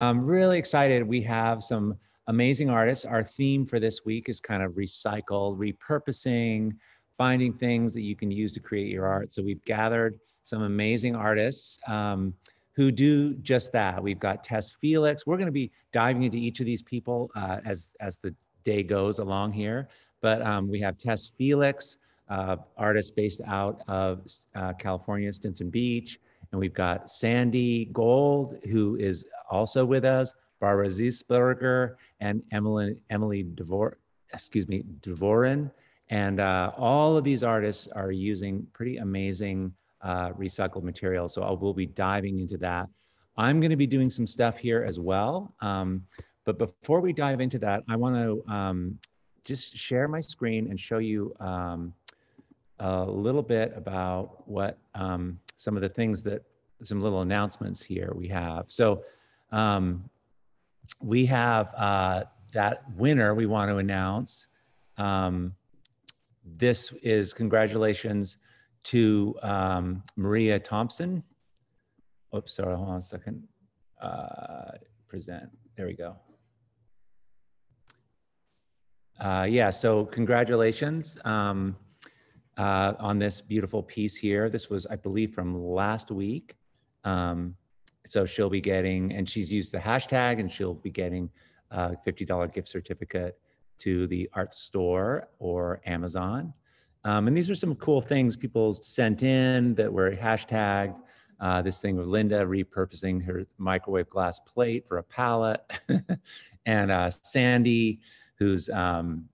I'm really excited. We have some amazing artists. Our theme for this week is kind of recycled, repurposing, finding things that you can use to create your art. So we've gathered some amazing artists um, who do just that. We've got Tess Felix. We're going to be diving into each of these people uh, as as the day goes along here. But um, we have Tess Felix, uh, artist based out of uh, California, Stinson Beach. And we've got Sandy Gold, who is also with us, Barbara Ziesberger, and Emily, Emily Devor, excuse me, Devorin. And uh, all of these artists are using pretty amazing uh, recycled material. So I will be diving into that. I'm going to be doing some stuff here as well. Um, but before we dive into that, I want to um, just share my screen and show you um, a little bit about what um, some of the things that some little announcements here we have. So um, we have uh, that winner we want to announce. Um, this is congratulations to um, Maria Thompson. Oops, sorry, hold on a second. Uh, present, there we go. Uh, yeah, so congratulations um, uh, on this beautiful piece here. This was, I believe, from last week. Um, so she'll be getting, and she's used the hashtag, and she'll be getting a $50 gift certificate to the art store or Amazon. Um, and these are some cool things people sent in that were hashtagged. Uh, this thing with Linda repurposing her microwave glass plate for a palette, and uh, Sandy, who's um,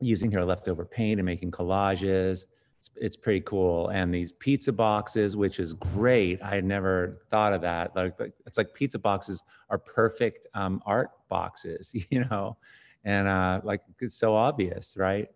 using her leftover paint and making collages. It's, it's, pretty cool. And these pizza boxes, which is great. I had never thought of that. Like, it's like pizza boxes are perfect um, art boxes, you know, and uh, like it's so obvious, right?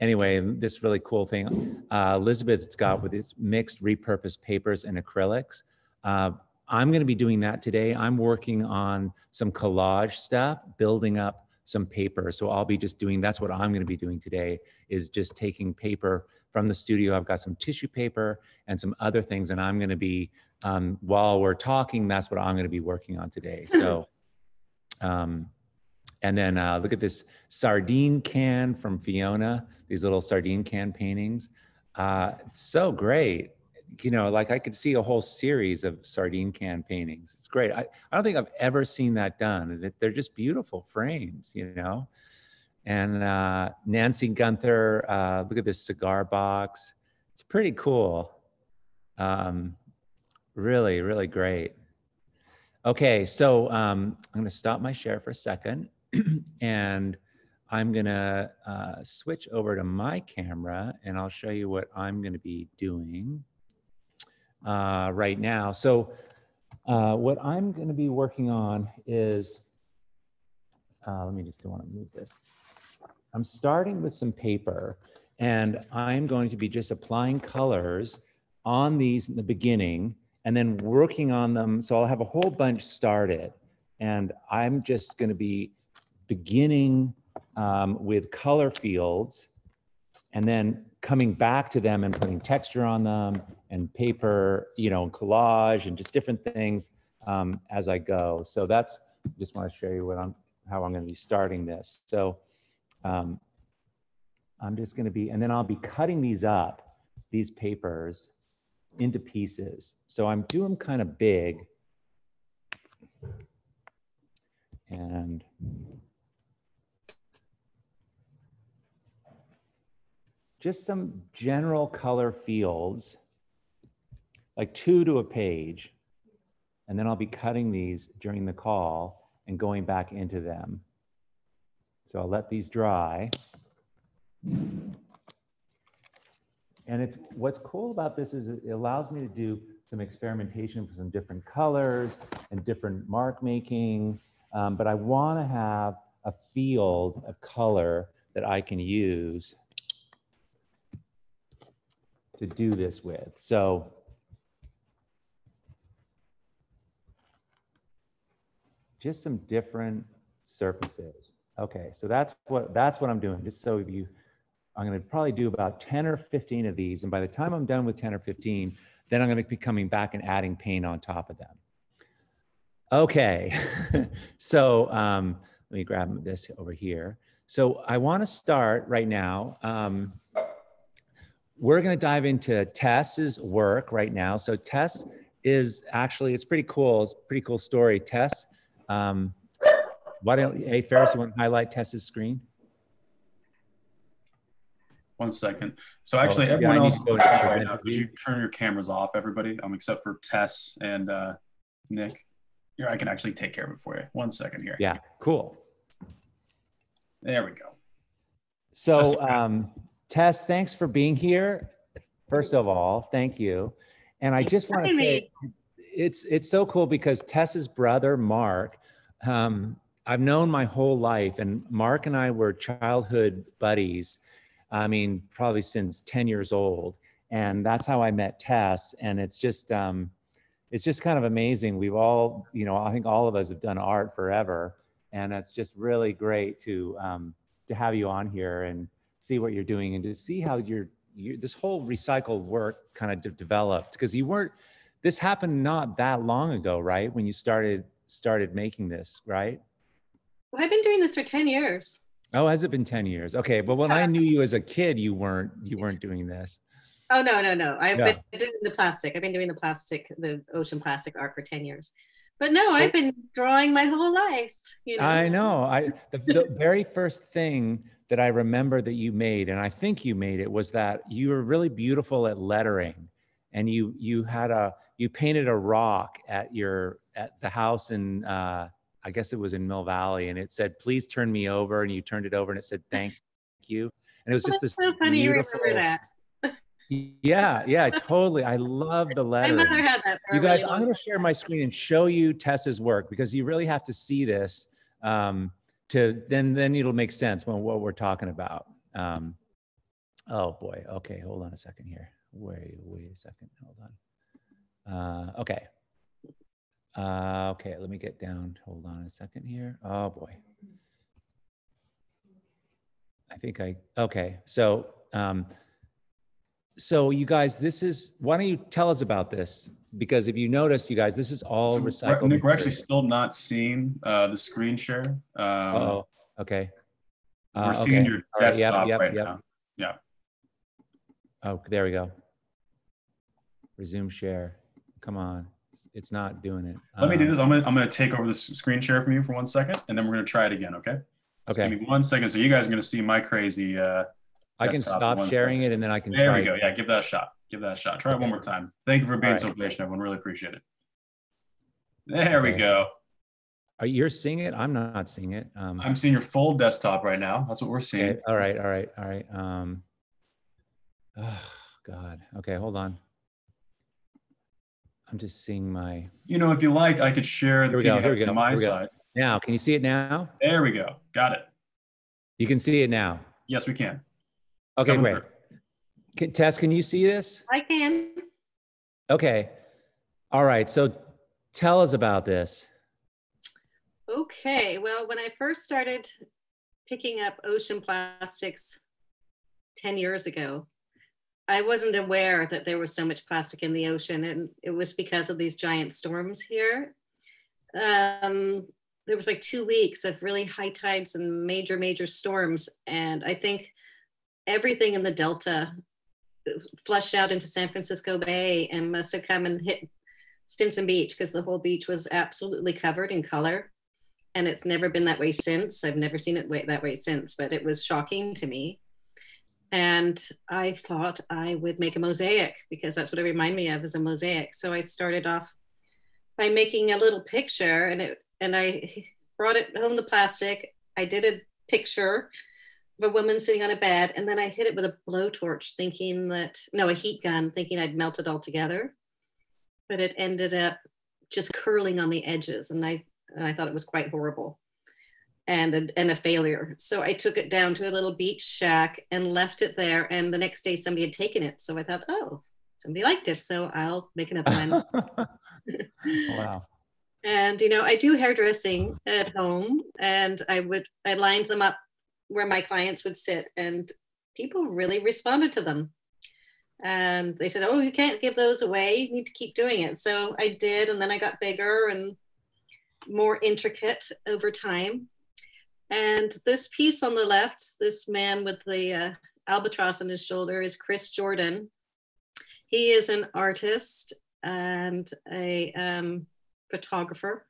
anyway, this really cool thing uh, Elizabeth's got with these mixed repurposed papers and acrylics. Uh, I'm going to be doing that today. I'm working on some collage stuff, building up some paper. So I'll be just doing, that's what I'm going to be doing today is just taking paper from the studio. I've got some tissue paper and some other things. And I'm going to be, um, while we're talking, that's what I'm going to be working on today. So, um, and then uh, look at this sardine can from Fiona, these little sardine can paintings. Uh, it's so great. You know, like I could see a whole series of sardine can paintings. It's great. I, I don't think I've ever seen that done. And they're just beautiful frames, you know. And uh, Nancy Gunther, uh, look at this cigar box. It's pretty cool. Um, really, really great. Okay, so um, I'm going to stop my share for a second. and I'm gonna uh, switch over to my camera and I'll show you what I'm gonna be doing uh, right now. So uh, what I'm gonna be working on is, uh, let me just, don't wanna move this. I'm starting with some paper and I'm going to be just applying colors on these in the beginning and then working on them. So I'll have a whole bunch started and I'm just gonna be beginning um, with color fields and then coming back to them and putting texture on them and paper, you know, and collage and just different things um, as I go. So that's, just want to show you what I'm, how I'm going to be starting this. So um, I'm just going to be, and then I'll be cutting these up, these papers into pieces. So I'm doing kind of big and just some general color fields, like two to a page. And then I'll be cutting these during the call and going back into them. So I'll let these dry. And it's what's cool about this is it allows me to do some experimentation with some different colors and different mark making. Um, but I want to have a field of color that I can use to do this with. So just some different surfaces. Okay, so that's what that's what I'm doing. Just so you, I'm going to probably do about 10 or 15 of these, and by the time I'm done with 10 or 15, then I'm going to be coming back and adding paint on top of them. Okay, so um, let me grab this over here. So I want to start right now. Um, we're going to dive into Tess's work right now. So Tess is actually, it's pretty cool. It's a pretty cool story. Tess, um, why don't, hey Ferris, you want to highlight Tess's screen? One second. So actually, Oh, everyone need else to go is to out the right now. Could you turn your cameras off, everybody, um, except for Tess and uh, Nick? Here, I can actually take care of it for you. One second here. Yeah, cool. There we go. So, um, Tess, thanks for being here. First of all, thank you. And I just want to say, it's it's so cool because Tess's brother Mark, um, I've known my whole life, and Mark and I were childhood buddies. I mean, probably since ten years old, and that's how I met Tess. And it's just um, it's just kind of amazing. We've all, you know, I think all of us have done art forever, and it's just really great to um, to have you on here and see what you're doing and to see how your you, this whole recycled work kind of de- developed because you weren't this happened not that long ago right when you started started making this right Well, I've been doing this for 10 years. oh has it been 10 years okay but when i knew you as a kid you weren't you weren't doing this Oh, no, no, no. I've been doing the plastic. I've been doing the plastic, the ocean plastic art for 10 years. But no, I've been drawing my whole life. You know? i know i the, the very first thing that i remember that you made and i think you made it was that you were really beautiful at lettering and you you had a you painted a rock at your at the house in uh i guess it was in mill valley and it said please turn me over and you turned it over and it said thank you and it was Oh, just this so funny you remember that. yeah yeah totally i love the lettering. My mother had that you guys really i'm going to share my screen and show you Tess's work because you really have to see this um, to then then it'll make sense when what we're talking about. Um, oh boy. Okay. Hold on a second here. Wait wait a second. Hold on. Uh, okay. Uh, okay. Let me get down. Hold on a second here. Oh boy. I think i okay. So um, so you guys this is why don't you tell us about this because if you notice, you guys this is all So, recycled Nick, we're actually still not seeing uh, the screen share. Um, oh okay we're Uh, seeing okay. your All right, yep, desktop yep, right yep. now. Yeah. Oh, there we go. Resume share. Come on. It's- not doing it. Let me do Um, this. I'm gonna I'm gonna take over the screen share from you for one second, and then we're gonna try it again. Okay. Okay. Give me one second. So you guys are gonna see my crazy. Uh, I can stop sharing it and then I can there we go. it. Yeah, give that a shot. Give that a shot. Try it one more time. Thank you for being All so patient, everyone. Really appreciate it. There we Okay. go. Are you seeing it? I'm not seeing it. Um, I'm seeing your full desktop right now. That's what we're seeing. okay. All right. All right. All right. Um, oh, God. Okay. Hold on. I'm just seeing my, You know, if you like, I could share the we go, here we go, to my here we go. side. now, can you see it now? There we go. Got it. You can see it now. Yes, we can. Okay, Coming great. Can, Tess, can you see this? I can. Okay. All right. So tell us about this. Okay, well, when I first started picking up ocean plastics 10 years ago, I wasn't aware that there was so much plastic in the ocean, and it was because of these giant storms here. Um, there was like two weeks of really high tides and major, major storms, and I think everything in the delta flushed out into San Francisco Bay and must have come and hit Stinson Beach because the whole beach was absolutely covered in color and it's never been that way since. I've never seen it way, that way since, but it was shocking to me. And I thought I would make a mosaic because that's what it reminded me of is a mosaic. So I started off by making a little picture and it and I brought it home the plastic. I did a picture a woman sitting on a bed and then I hit it with a blowtorch thinking that no, a heat gun, thinking I'd melt it all together. But it ended up just curling on the edges and I and I thought it was quite horrible and a, and a failure. So I took it down to a little beach shack and left it there. And the next day somebody had taken it. So I thought, oh, somebody liked it. So I'll make another one. wow. and you know, I do hairdressing at home and I would I lined them up where my clients would sit and people really responded to them. And they said, Oh, you can't give those away. You need to keep doing it. So I did, and then I got bigger and more intricate over time. And this piece on the left, this man with the uh, albatross on his shoulder is Chris Jordan. He is an artist and a um, photographer.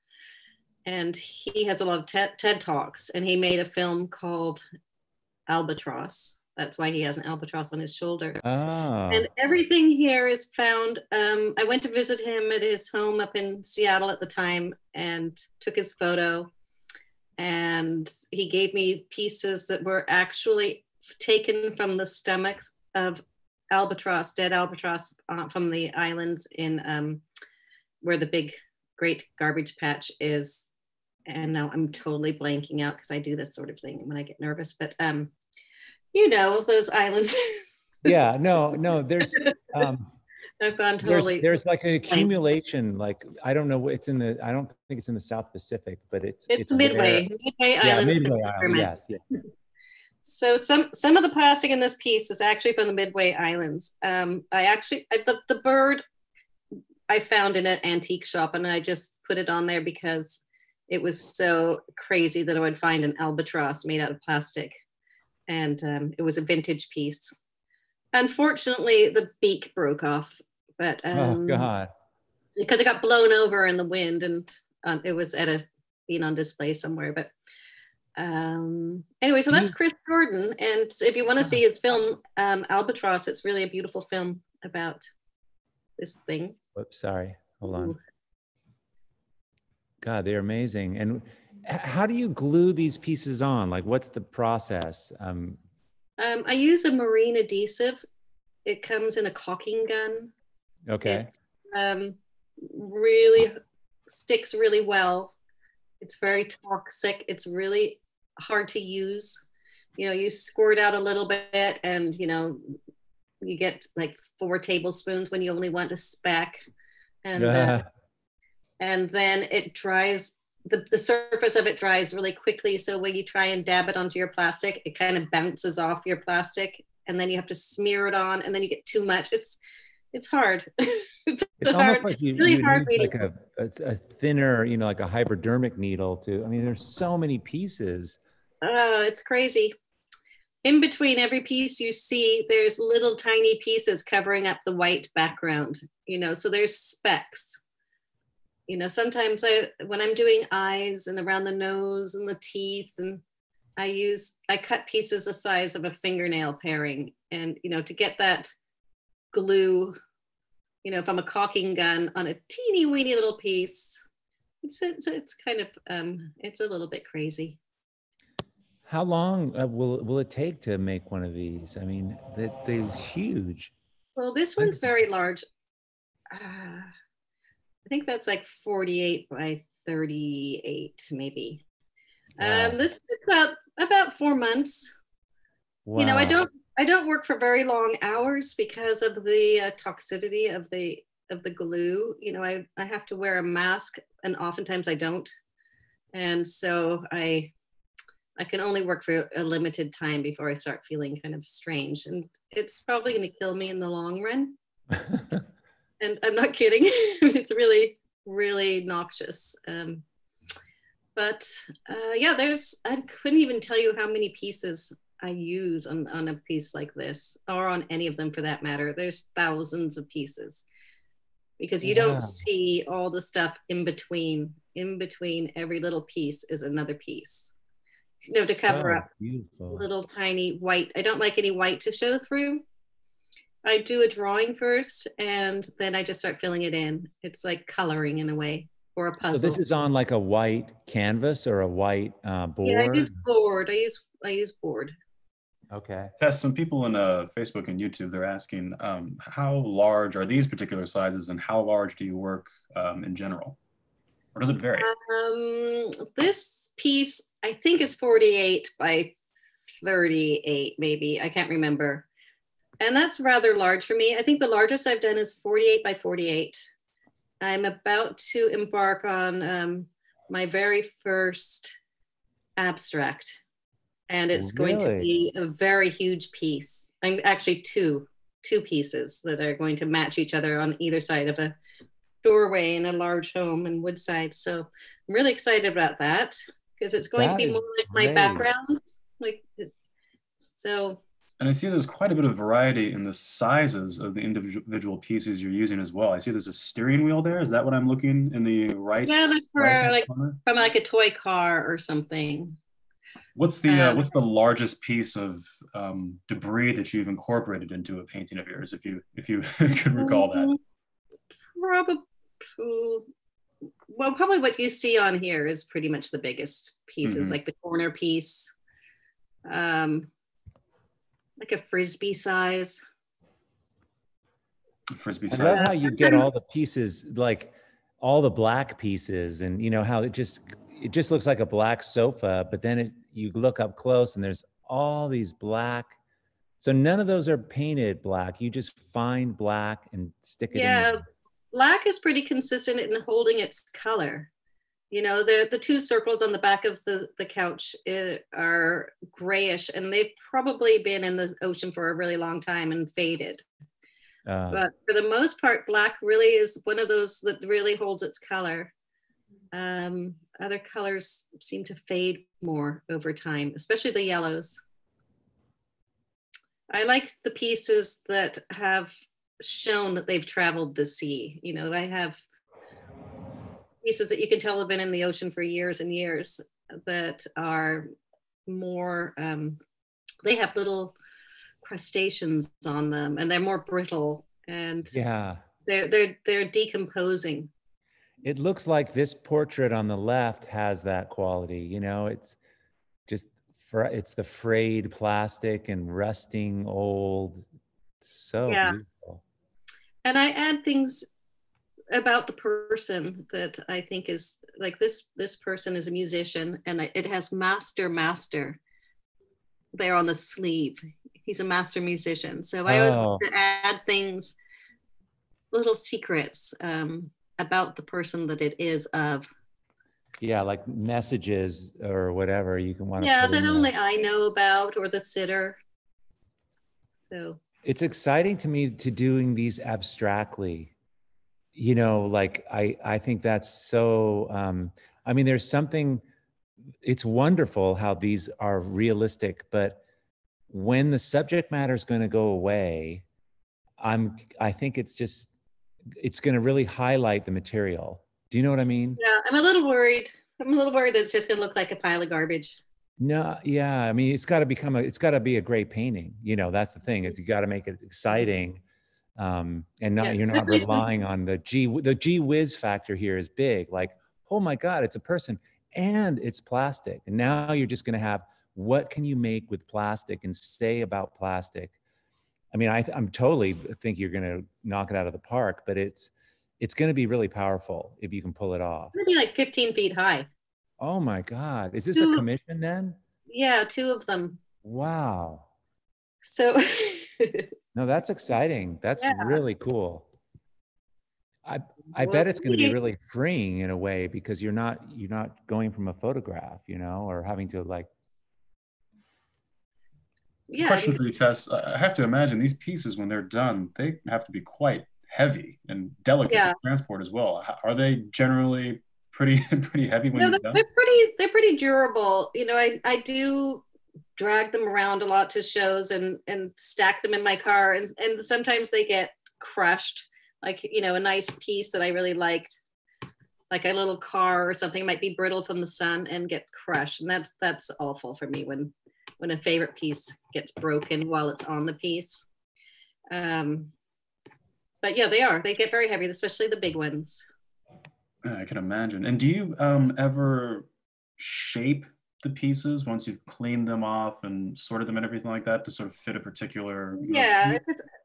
And he has a lot of TED, TED Talks, and he made a film called Albatross. That's why he has an albatross on his shoulder. Oh. And everything here is found. Um, I went to visit him at his home up in Seattle at the time and took his photo. And he gave me pieces that were actually taken from the stomachs of albatross, dead albatross uh, from the islands in um, where the big, great garbage patch is. And now I'm totally blanking out because I do this sort of thing when I get nervous. But um, you know those islands. yeah, no, no. There's um, I've gone there's, totally. there's like an accumulation. Like I don't know. It's in the. I don't think it's in the South Pacific, but it's it's, rare. Midway. Midway Yeah, Islands. the Midway Island. Yes. Yeah. So some some of the plastic in this piece is actually from the Midway Islands. Um, I actually I, the the bird I found in an antique shop, and I just put it on there because it was so crazy that I would find an albatross made out of plastic, and um, it was a vintage piece. Unfortunately, the beak broke off, but oh um, God. because it got blown over in the wind and um, it was at a being on display somewhere but um anyway so that's chris jordan and if you want to see his film um albatross it's really a beautiful film about this thing Whoops. Sorry. Hold on. Ooh. God, they're amazing. And how do you glue these pieces on? Like, what's the process? Um, um i use a marine adhesive it comes in a caulking gun okay. Um, really sticks really well. It's very toxic. It's really hard to use. You know, you squirt out a little bit and, you know, you get like four tablespoons when you only want a speck. And, uh, and then it dries, the, the surface of it dries really quickly. So when you try and dab it onto your plastic, it kind of bounces off your plastic and then you have to smear it on and then you get too much. It's, it's hard. it's, it's hard. almost like you, really you hard need like a, a thinner, you know, like a hypodermic needle to, I mean, there's so many pieces. Oh, it's crazy. In between every piece you see, there's little tiny pieces covering up the white background, you know, so there's specks. You know, sometimes I, when I'm doing eyes and around the nose and the teeth, and I use, I cut pieces the size of a fingernail paring. And, you know, to get that glue, you know, if i'm a caulking gun on a teeny weeny little piece, it's, it's, it's kind of, um, it's a little bit crazy. How long uh, will will it take to make one of these? I mean, they, they're huge. Well, this one's very large. Uh, think that's like 48 by 38, maybe. Wow. Um, this is about about four months. You know, I don't I don't work for very long hours because of the uh, toxicity of the of the glue. You know, I I have to wear a mask, and oftentimes I don't, and so I I can only work for a limited time before I start feeling kind of strange, and it's probably going to kill me in the long run. and I'm not kidding. it's really, really noxious. Um, but uh, yeah, there's, I couldn't even tell you how many pieces I use on, on a piece like this, or on any of them for that matter. There's thousands of pieces because you Wow. don't see all the stuff in between. In between every little piece is another piece. You know, to cover So up Beautiful. little tiny white. I don't like any white to show through. I do a drawing first and then I just start filling it in. It's like coloring in a way or a puzzle. So this is on like a white canvas or a white uh, board. yeah, I use board. I use I use board. okay. Tess, some people in uh, Facebook and YouTube, they're asking um, how large are these particular sizes and how large do you work um, in general? Or does it vary? Um, this piece I think is 48 by 38, maybe. I can't remember. And that's rather large for me. I think the largest I've done is 48 by 48. I'm about to embark on um, my very first abstract. And it's going to be a very huge piece. I'm actually two, two pieces that are going to match each other on either side of a doorway in a large home in Woodside. So I'm really excited about that because it's going That to be more like my great. background. Like, so And I see there's quite a bit of variety in the sizes of the individual pieces you're using as well. I see there's a steering wheel there. Is that what I'm looking in the right? yeah, like for like corner? from like a toy car or something. What's the uh, um, what's the largest piece of um, debris that you've incorporated into a painting of yours, if you if you could recall that? Probably, well, probably what you see on here is pretty much the biggest pieces, Mhm. like the corner piece, um, like a frisbee size. Frisbee I love size. how you get all the pieces, like all the black pieces, and you know how it just it just looks like a black sofa, but then it you look up close and there's all these black. So none of those are painted black. You just find black and stick it in. Yeah, black is pretty consistent in holding its color. You know, the the two circles on the back of the the couch eh, are grayish, and they've probably been in the ocean for a really long time and faded. Uh, but for the most part, black really is one of those that really holds its color. Um, other colors seem to fade more over time, especially the yellows. I like the pieces that have shown that they've traveled the sea. You know, I have pieces that you can tell have been in the ocean for years and years that are more, um, they have little crustaceans on them and they're more brittle and yeah. they're, they're, they're decomposing. It looks like this portrait on the left has that quality. You know, it's just fr- it's the frayed plastic and rusting old. So Yeah. beautiful. and I add things about the person that I think is like this this person is a musician and it has master master there on the sleeve. He's a master musician. So I always Oh. like to add things, little secrets um, about the person that it is of. Yeah, like messages or whatever you can want to. Yeah, that only I know about or the sitter. So it's exciting to me to doing these abstractly you know like i i think that's so um i mean there's something it's wonderful how these are realistic but when the subject matter is going to go away i'm i think it's just it's going to really highlight the material do you know what i mean yeah, I'm a little worried. I'm a little worried that it's just gonna look like a pile of garbage. No, yeah. I mean, it's got to become a. It's got to be a great painting. You know, that's the thing. It's you got to make it exciting, um, and not Yeah, you're not relying on the g the g whiz factor here is big. Like, oh my god, it's a person and it's plastic. And now you're just going to have what can you make with plastic and say about plastic. I mean, I, I'm totally think you're going to knock it out of the park, but it's it's going to be really powerful if you can pull it off. It's gonna be like 15 feet high. Oh my god, is this a commission then? Yeah, two of them. Wow. So No, that's exciting. That's Yeah. really cool. I I Well, bet it's going to be really freeing in a way because you're not you're not going from a photograph, you know, or having to like yeah, Question for you, Tess. I I have to imagine these pieces, when they're done, they have to be quite heavy and delicate Yeah. to transport as well. Are they generally pretty pretty heavy when no, you're they're, done? they're pretty they're pretty durable. You know, I I do drag them around a lot to shows and and stack them in my car. And and sometimes they get crushed. Like, you know, a nice piece that I really liked like a little car or something might be brittle from the sun and get crushed. And that's that's awful for me when when a favorite piece gets broken while it's on the piece. Um but yeah they are. They get very heavy especially the big ones. I can imagine. And do you um, ever shape the pieces once you've cleaned them off and sorted them and everything like that to sort of fit a particular? yeah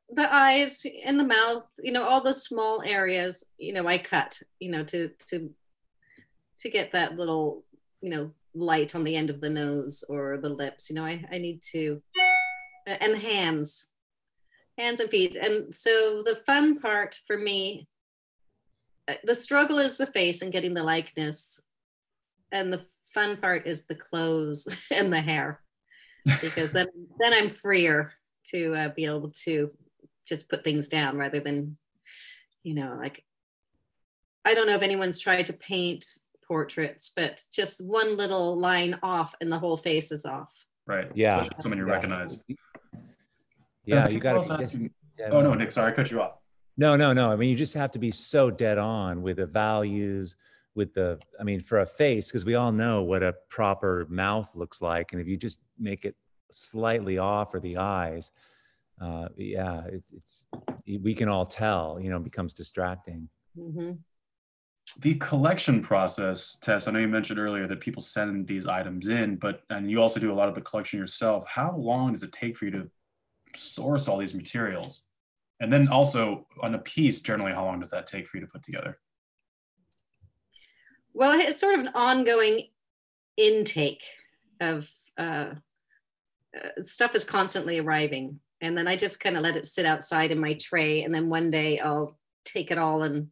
the eyes and the mouth you know all the small areas you know i cut you know to to to get that little you know light on the end of the nose or the lips you know i, I need to and the hands hands and feet and so the fun part for me uh, the struggle is the face and getting the likeness and the fun part is the clothes and the hair because then then i'm freer to uh, be able to just put things down rather than you know like I don't know if anyone's tried to paint portraits, but just one little line off and the whole face is off. Right. Yeah. Especially someone you Yeah. recognize. Yeah, Uh, you got also ask to. me- Oh no, Nick. Sorry, I cut you off. No, no, no. I mean, you just have to be so dead on with the values, with the, I mean, for a face, because we all know what a proper mouth looks like. And if you just make it slightly off or the eyes, uh, yeah, it, it's, we can all tell, you know, it becomes distracting. Mhm. The collection process, Tess. I know you mentioned earlier that people send these items in, but and you also do a lot of the collection yourself. How long does it take for you to source all these materials? And then also on a piece, generally, how long does that take for you to put together? Well, it's sort of an ongoing intake of uh, uh, stuff is constantly arriving. And then I just kind of let it sit outside in my tray. And then one day I'll take it all and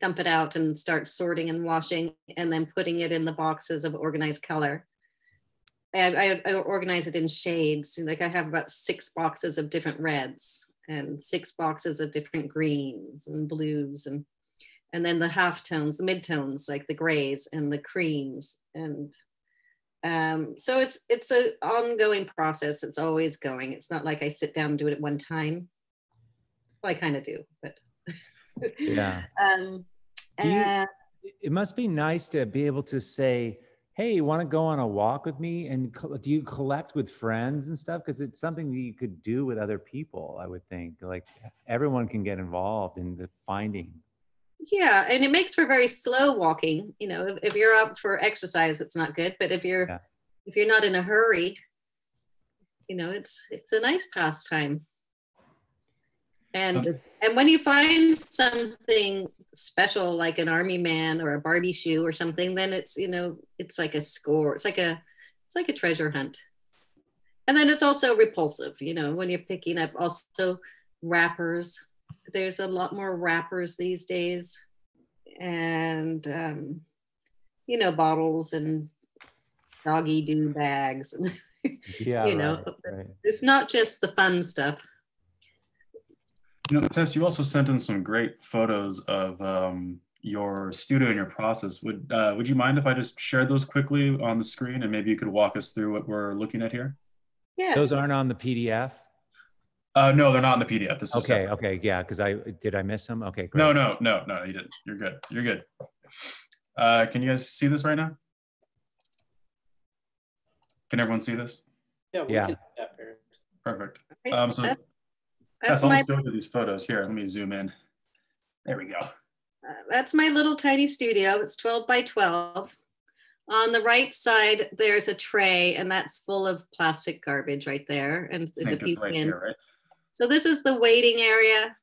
dump it out and start sorting and washing and then putting it in the boxes of organized color. And I, I organize it in shades. Like I have about six boxes of different reds and six boxes of different greens and blues and and then the half tones, the mid tones, like the grays and the creams, and um, so it's it's an ongoing process. It's always going. It's not like I sit down and do it at one time. Well, I kind of do, but Yeah. um, Do you- uh, It- must be nice to be able to say, hey, you want to go on a walk with me? And do you collect with friends and stuff? Because it's something that you could do with other people, I would think. Like everyone can get involved in the finding. Yeah, and it makes for very slow walking. You know, if, if you're up for exercise, it's not good. But if you're Yeah. if you're not in a hurry, you know, it's it's a nice pastime. And Does- and when you find something special like an army man or a Barbie shoe or something, then it's you know it's like a score. It's like a it's like a treasure hunt. And then it's also repulsive, you know, when you're picking up also wrappers. There's a lot more wrappers these days, and um, you know bottles and doggy do bags. Yeah. You know, right, right. it's not just the fun stuff. You know, Tess, you also sent in some great photos of um, your studio and your process. Would uh, Would you mind if I just shared those quickly on the screen, and maybe you could walk us through what we're looking at here? Yeah. Those aren't on the PDF. Uh, no, they're not in the PDF. This is Okay. separate. Okay. Yeah. Because I did I miss them? Okay. Great. No, no, no, no, you didn't. You're good. You're good. Uh, can you guys see this right now? Can everyone see this? Yeah. we Yeah. can do. Perfect. Um, so that- Tess, that's I'll my just show you these photos here. Let me zoom in. There we go. Uh, that's my little tiny studio. It's 12 by 12. On the right side, there's a tray, and that's full of plastic garbage right there. And there's a think few it's right bin. here, right? So this is the waiting area.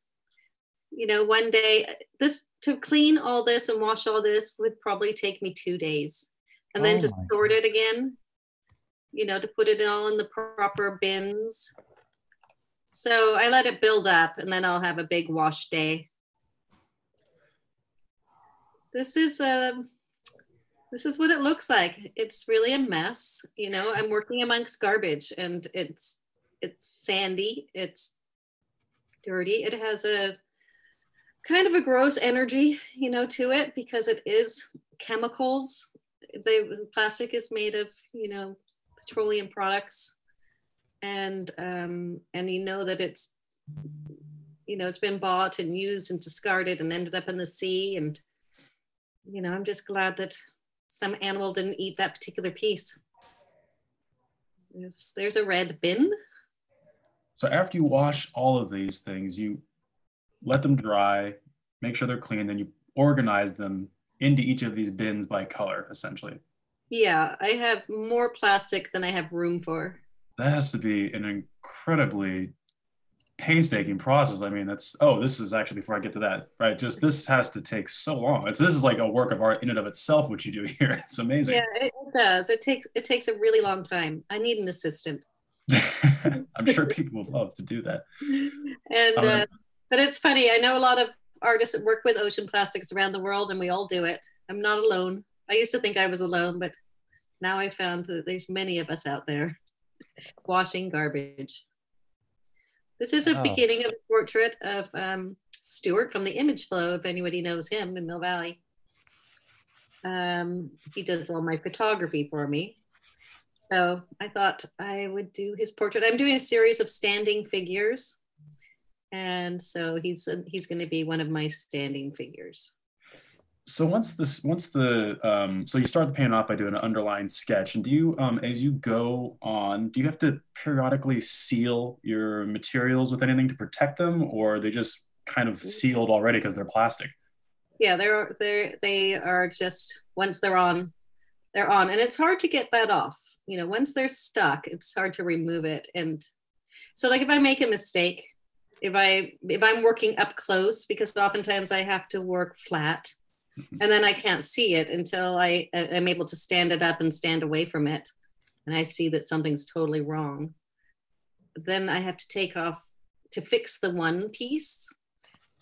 You know, one day this to clean all this and wash all this would probably take me two days, and then Oh to sort it again. You know, to put it all in the proper bins. So I let it build up, and then I'll have a big wash day. This is um, this is what it looks like. It's really a mess. You know, I'm working amongst garbage, and it's it's sandy. It's dirty. It has a kind of a gross energy, you know, to it because it is chemicals. The plastic is made of, you know, petroleum products, and um, and you know that it's, you know, it's been bought and used and discarded and ended up in the sea. And you know, I'm just glad that some animal didn't eat that particular piece. There's there's a red bin. So after you wash all of these things, you let them dry, make sure they're clean, then you organize them into each of these bins by color, essentially. Yeah, I have more plastic than I have room for. That has to be an incredibly painstaking process. I mean, that's oh, this is actually before I get to that, right? Just this has to take so long. It's this is like a work of art in and of itself, what you do here. It's amazing. Yeah, it, it does. It takes it takes a really long time. I need an assistant. I'm sure people would love to do that. And Um, uh, but it's funny. I know a lot of artists that work with ocean plastics around the world, and we all do it. I'm not alone. I used to think I was alone, but now I found that there's many of us out there washing garbage. This is a Oh. beginning of a portrait of um, Stuart from the Image Flow, if anybody knows him in Mill Valley. um, he does all my photography for me. So I thought I would do his portrait. I'm doing a series of standing figures. And so he's he's going to be one of my standing figures. So once this, once the, um, so you start the paint off by doing an underlying sketch, and do you, um, as you go on, do you have to periodically seal your materials with anything to protect them, or are they just kind of sealed already because they're plastic? Yeah, they're they they are just once they're on, they're on, and it's hard to get that off. You know, once they're stuck, it's hard to remove it. And so, like, if I make a mistake, if I if I'm working up close, because oftentimes I have to work flat mm-hmm. and then I can't see it until I am able to stand it up and stand away from it, and I see that something's totally wrong. Then I have to take off to fix the one piece.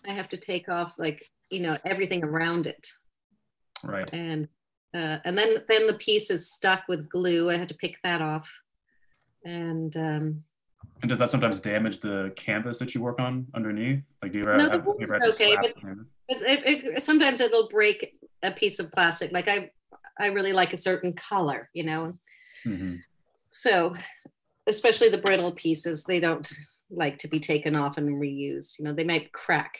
I have to take off like you know everything around it, Right. and uh, and then then the piece is stuck with glue. I had to pick that off, and um, And does that sometimes damage the canvas that you work on underneath? Like, do you ever No, the have, you ever have to okay, but- the? It, it, sometimes it'll break a piece of plastic. Like I, I really like a certain color, you know. Mhm. So, especially the brittle pieces, they don't like to be taken off and reused. You know, they might crack.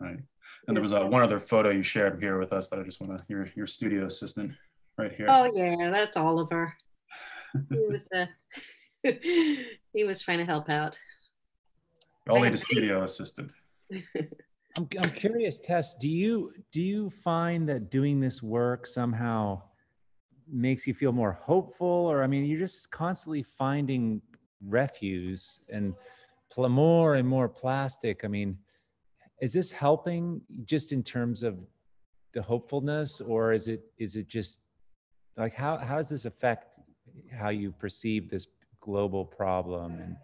Right. And there was uh, one other photo you shared here with us that I just want to, your, your studio assistant right here. Oh yeah, that's Oliver. He was uh, he was trying to help out. I'll need have a studio assistant. I'm, I'm curious, Tess, do you, do you find that doing this work somehow makes you feel more hopeful? Or, I mean, you're just constantly finding refuse and pl- more and more plastic. I mean, is this helping just in terms of the hopefulness or is it, is it just like, how, how does this affect how you perceive this global problem? And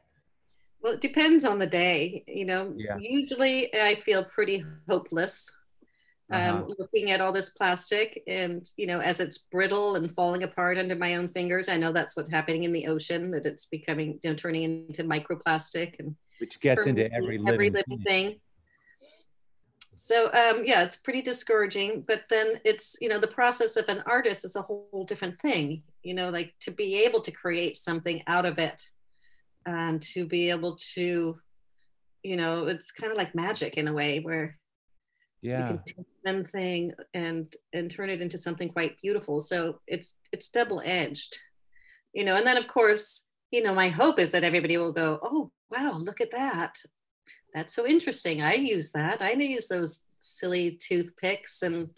Well, it depends on the day. You know, Yeah. usually I feel pretty hopeless uh-huh. um, looking at all this plastic and you know as it's brittle and falling apart under my own fingers i know that's what's happening in the ocean that it's becoming you know turning into microplastic and which gets into every living, every living thing so um, yeah it's pretty discouraging but then it's you know the process of an artist is a whole different thing you know like to be able to create something out of it and to be able to you know it's kind of like magic in a way where Yeah. you can take one thing and and turn it into something quite beautiful so it's it's double edged you know and then of course you know my hope is that everybody will go oh wow look at that that's so interesting i use that i use those silly toothpicks and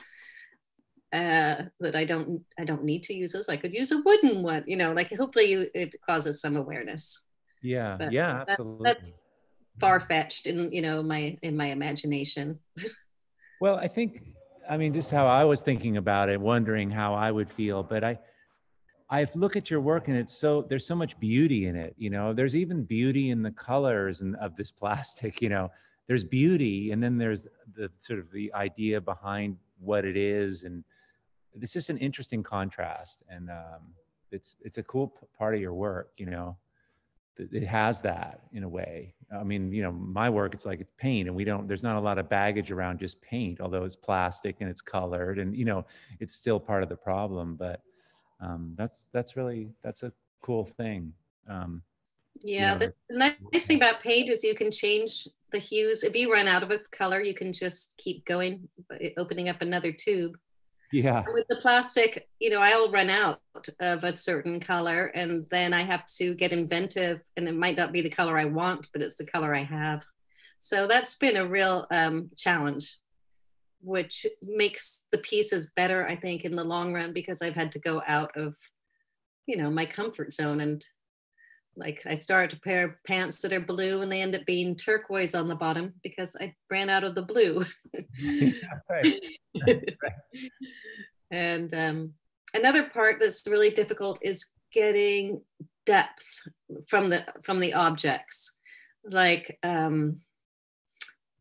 uh that i don't i don't need to use those i could use a wooden one you know like hopefully you, it causes some awareness Yeah. But yeah. that- Absolutely. that's far-fetched in you know my in my imagination Well, I think, I mean, just how I was thinking about it, wondering how I would feel, but I, I look at your work and it's so, there's so much beauty in it. You know, there's even beauty in the colors and of this plastic, you know, there's beauty. And then there's the sort of the idea behind what it is. And it's just an interesting contrast. And um, it's, it's a cool part of your work, you know, it has that in a way. I mean, you know, my work, it's like it's paint and we don't, there's not a lot of baggage around just paint, although it's plastic and it's colored and, you know, it's still part of the problem, but um, that's, that's really, that's a cool thing. Um, Yeah, Yeah. the the nice thing about paint is you can change the hues. If you run out of a color, you can just keep going, opening up another tube. yeah. And With the plastic, you know, I'll run out of a certain color and then I have to get inventive and it might not be the color I want, but it's the color I have. So that's been a real um, challenge, which makes the pieces better, I think, in the long run because I've had to go out of, you know, my comfort zone and like I start a pair of pants that are blue and they end up being turquoise on the bottom because I ran out of the blue. right. and um, another part that's really difficult is getting depth from the from the objects like um,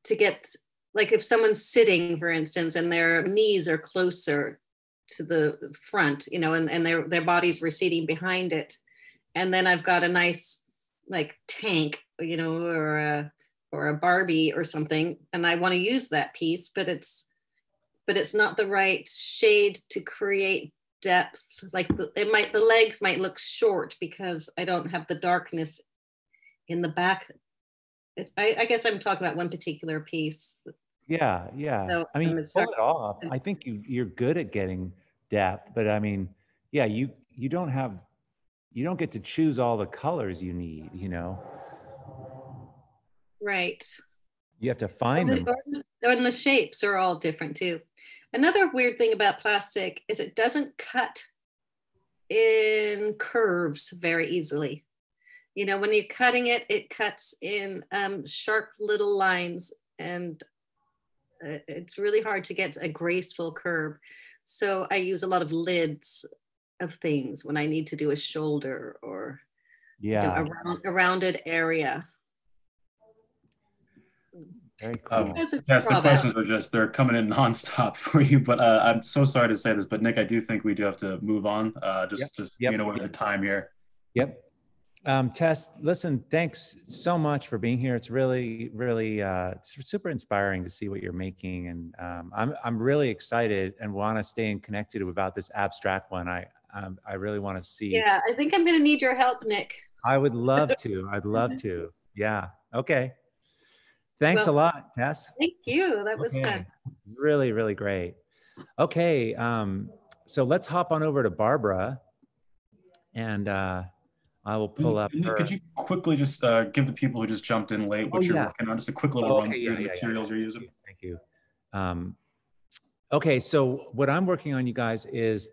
to get like if someone's sitting for instance and their knees are closer to the front you know and, and their their body's receding behind it and then i've got a nice like tank you know or a or a barbie or something and i want to use that piece but it's but it's not the right shade to create depth. Like the, it might, the legs might look short because I don't have the darkness in the back. I, I guess I'm talking about one particular piece. Yeah, yeah. So, I mean, um, it's pull hard- it off. I think you you're good at getting depth, but I mean, yeah, you you don't have you don't get to choose all the colors you need. You know, Right. you have to find And them. the, and the shapes are all different too. Another weird thing about plastic is it doesn't cut in curves very easily. You know, when you're cutting it, it cuts in um, sharp little lines and uh, it's really hard to get a graceful curve. So I use a lot of lids of things when I need to do a shoulder or you know, Yeah, a, a rounded area. very cool. Um, Yes, the questions are just, they're coming in nonstop for you, but uh, I'm so sorry to say this, but Nick, I do think we do have to move on. Uh, just, just, Yep. you know, with the time here. Yep. Um, Tess, listen, thanks so much for being here. It's really, really, uh, it's super inspiring to see what you're making. And um, I'm, I'm really excited and want to stay in connected about this abstract one. I, um, I really want to see. Yeah, I think I'm going to need your help, Nick. I would love to. I'd love to. Yeah. Okay. Thanks a lot, Tess. Thank you. That was Okay. fun. Really, really great. Okay. Um, so let's hop on over to Barbara and uh, I will pull up her. Could you quickly just uh, give the people who just jumped in late what Oh, you're yeah. working on? Just a quick little Oh, run through yeah, the yeah, materials you're using. Thank you. Um, okay, so what I'm working on, you guys, is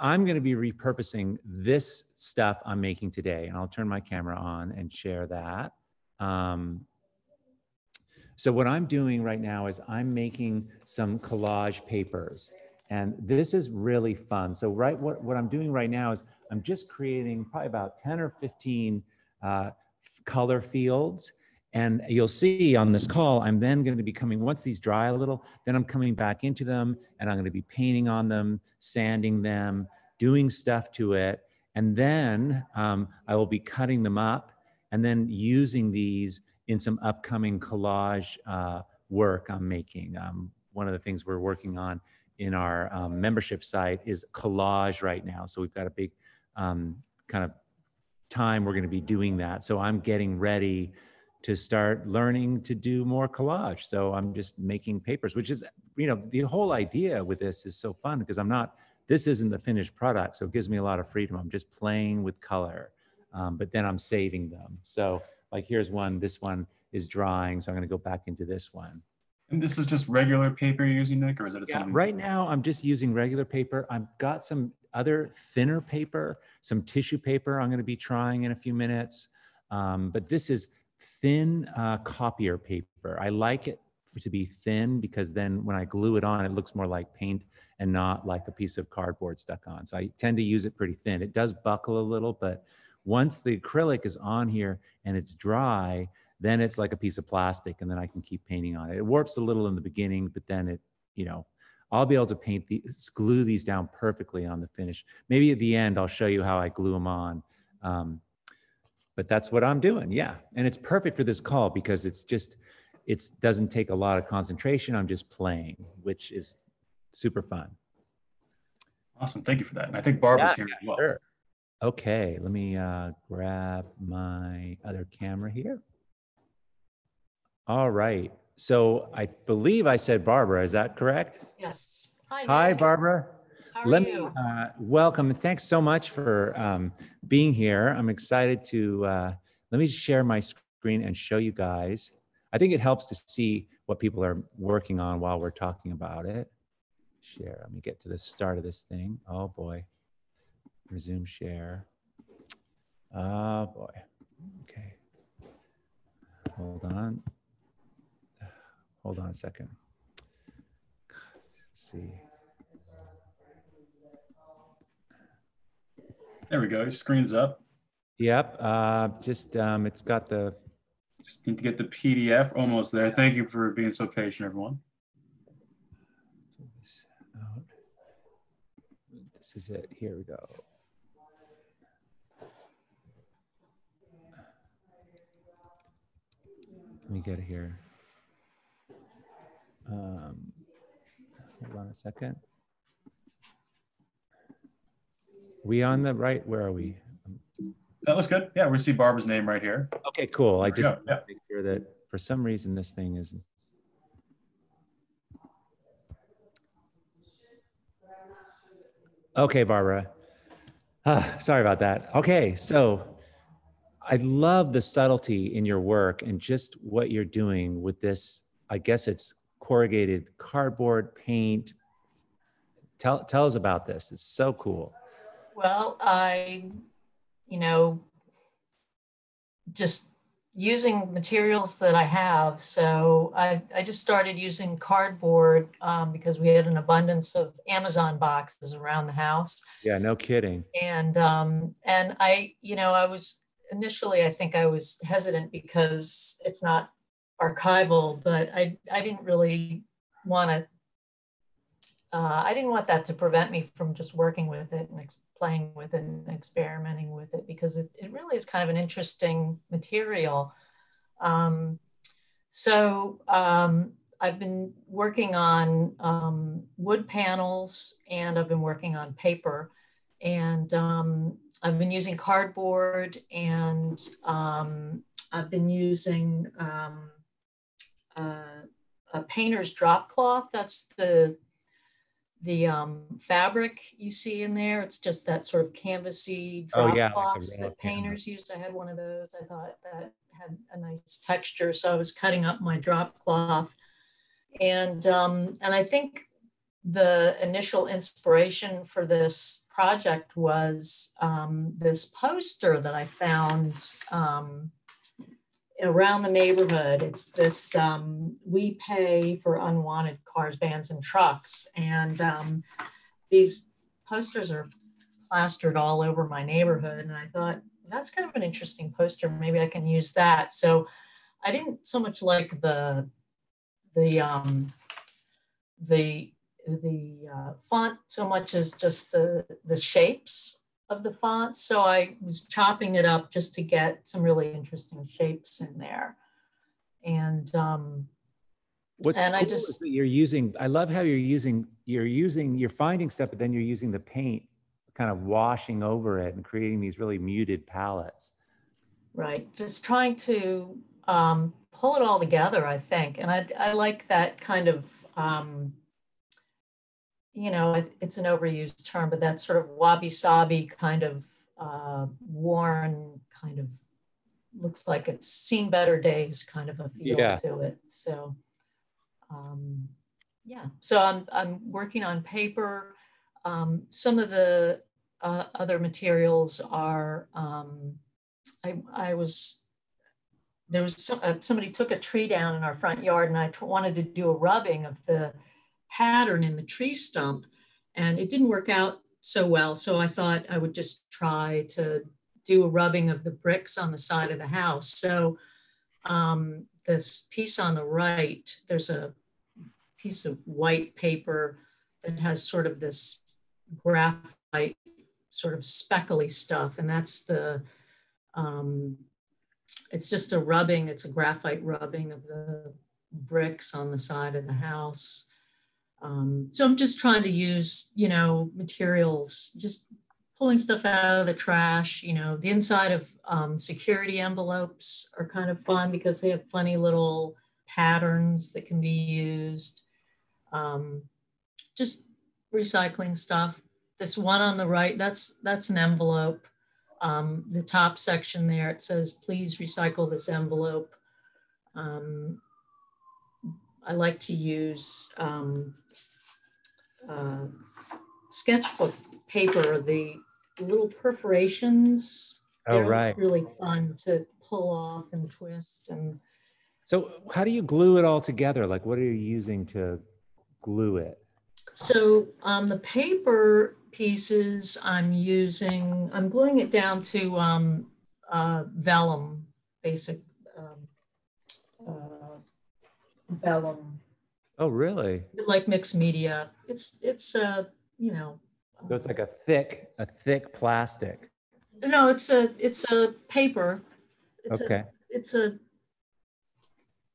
I'm going to be repurposing this stuff I'm making today, and I'll turn my camera on and share that. Um, so what I'm doing right now is I'm making some collage papers, and this is really fun. So right, what, what I'm doing right now is I'm just creating probably about 10 or 15 uh, color fields. And you'll see on this call, I'm then going to be coming, once these dry a little, then I'm coming back into them and I'm going to be painting on them, sanding them, doing stuff to it. And then um, I will be cutting them up and then using these in some upcoming collage uh, work I'm making. Um, one of the things we're working on in our um, membership site is collage right now. So we've got a big um, kind of time we're going to be doing that. So I'm getting ready to start learning to do more collage. So I'm just making papers, which is, you know, the whole idea with this is so fun because I'm not, this isn't the finished product. So it gives me a lot of freedom. I'm just playing with color, um, but then I'm saving them. So like here's one, this one is drying. So I'm going to go back into this one. And this is just regular paper you're using, Nick, or is it Yeah, something? right now I'm just using regular paper. I've got some other thinner paper, some tissue paper I'm going to be trying in a few minutes. Um, but this is thin uh, copier paper. I like it to be thin because then when I glue it on, it looks more like paint and not like a piece of cardboard stuck on. So I tend to use it pretty thin. It does buckle a little, but once the acrylic is on here and it's dry, then it's like a piece of plastic and then I can keep painting on it. It warps a little in the beginning, but then it, you know, I'll be able to paint these, glue these down perfectly on the finish. Maybe at the end, I'll show you how I glue them on. Um, but that's what I'm doing. Yeah. And it's perfect for this call because it's just, it doesn't take a lot of concentration. I'm just playing, which is super fun. Awesome. Thank you for that. And I think Barbara's Yeah, here as well. Sure. Okay, let me uh, grab my other camera here. All right. So I believe I said Barbara. Is that correct? Yes. Hi, Nick. Barbara. How are Let me uh, welcome and thanks so much for um, being here. I'm excited to uh, let me share my screen and show you guys. I think it helps to see what people are working on while we're talking about it. Share. Let me get to the start of this thing. Oh boy. Resume share. Oh boy. Okay. Hold on. Hold on a second. Let's see. There we go. Your screen's up. Yep, uh, just, um, it's got the, Just need to get the PDF almost there. Thank you for being so patient, everyone. this out. This is it, here we go. Let me get it here. Um, hold on a second. We on the right? Where are we? That looks good. Yeah, we see Barbara's name right here. Okay, cool. I just. Yeah. make sure that for some reason this thing is. Okay, Barbara. Ah, sorry about that. Okay, so I love the subtlety in your work and just what you're doing with this. I guess it's corrugated cardboard paint. Tell tell us about this. It's so cool. Well, I, you know, just using materials that I have. So I, I just started using cardboard um, because we had an abundance of Amazon boxes around the house. Yeah, no kidding. And um, and I, you know, I was initially I think I was hesitant because it's not archival, but I I didn't really want to. Uh, I didn't want that to prevent me from just working with it and playing with it and experimenting with it because it, it really is kind of an interesting material. Um, so um, I've been working on um, wood panels and I've been working on paper and um, I've been using cardboard and um, I've been using um, uh, a painter's drop cloth. That's the the um, fabric you see in there. It's just that sort of canvasy Oh, drop yeah, like cloths that painters use. I had one of those. I thought that had a nice texture, so I was cutting up my drop cloth, and um, and I think the initial inspiration for this project was um, this poster that I found um, around the neighborhood. It's this um, we pay for unwanted cars, vans, and trucks. And um, these posters are plastered all over my neighborhood. And I thought, that's kind of an interesting poster. Maybe I can use that. So I didn't so much like the the um, the the uh, font so much as just the the shapes of the font. So I was chopping it up just to get some really interesting shapes in there. And um, What's And I cool is just- that you're using. I love how you're using. You're using. You're finding stuff, but then you're using the paint, kind of washing over it and creating these really muted palettes. right, just trying to um, pull it all together, I think. And I, I like that kind of, um, you know, it- it's an overused term, but that sort of wabi-sabi kind of uh, worn kind of looks like it's seen better days kind of a feel Yeah. to it. So, um, yeah. So I'm I'm working on paper. Um, some of the uh, other materials are. Um, I I was there was some, uh, somebody took a tree down in our front yard, and I wanted to do a rubbing of the pattern in the tree stump, and it didn't work out so well. So I thought I would just try to do a rubbing of the bricks on the side of the house. So um, this piece on the right, there's a piece of white paper that has sort of this graphite, sort of speckly stuff, and that's the. Um, it's just a rubbing. It's a graphite rubbing of the bricks on the side of the house. Um, so I'm just trying to use, you know, materials, just pulling stuff out of the trash. You know, the inside of um, security envelopes are kind of fun because they have funny little patterns that can be used. Um, just recycling stuff. This one on the right, that's that's an envelope. Um, the top section there, it says, please recycle this envelope. Um, I like to use um, uh, sketchbook paper, the little perforations. Oh, right. Really fun to pull off and twist and So how do you glue it all together? Like, what are you using to glue it? So on the paper pieces, I'm using, I'm gluing it down to um, uh, vellum, basic um, uh, vellum, Oh, really? like mixed media. It's, it's, uh, you know. So it's like a thick, a thick plastic. No, it's a, it's a paper. It's a- Okay. It's a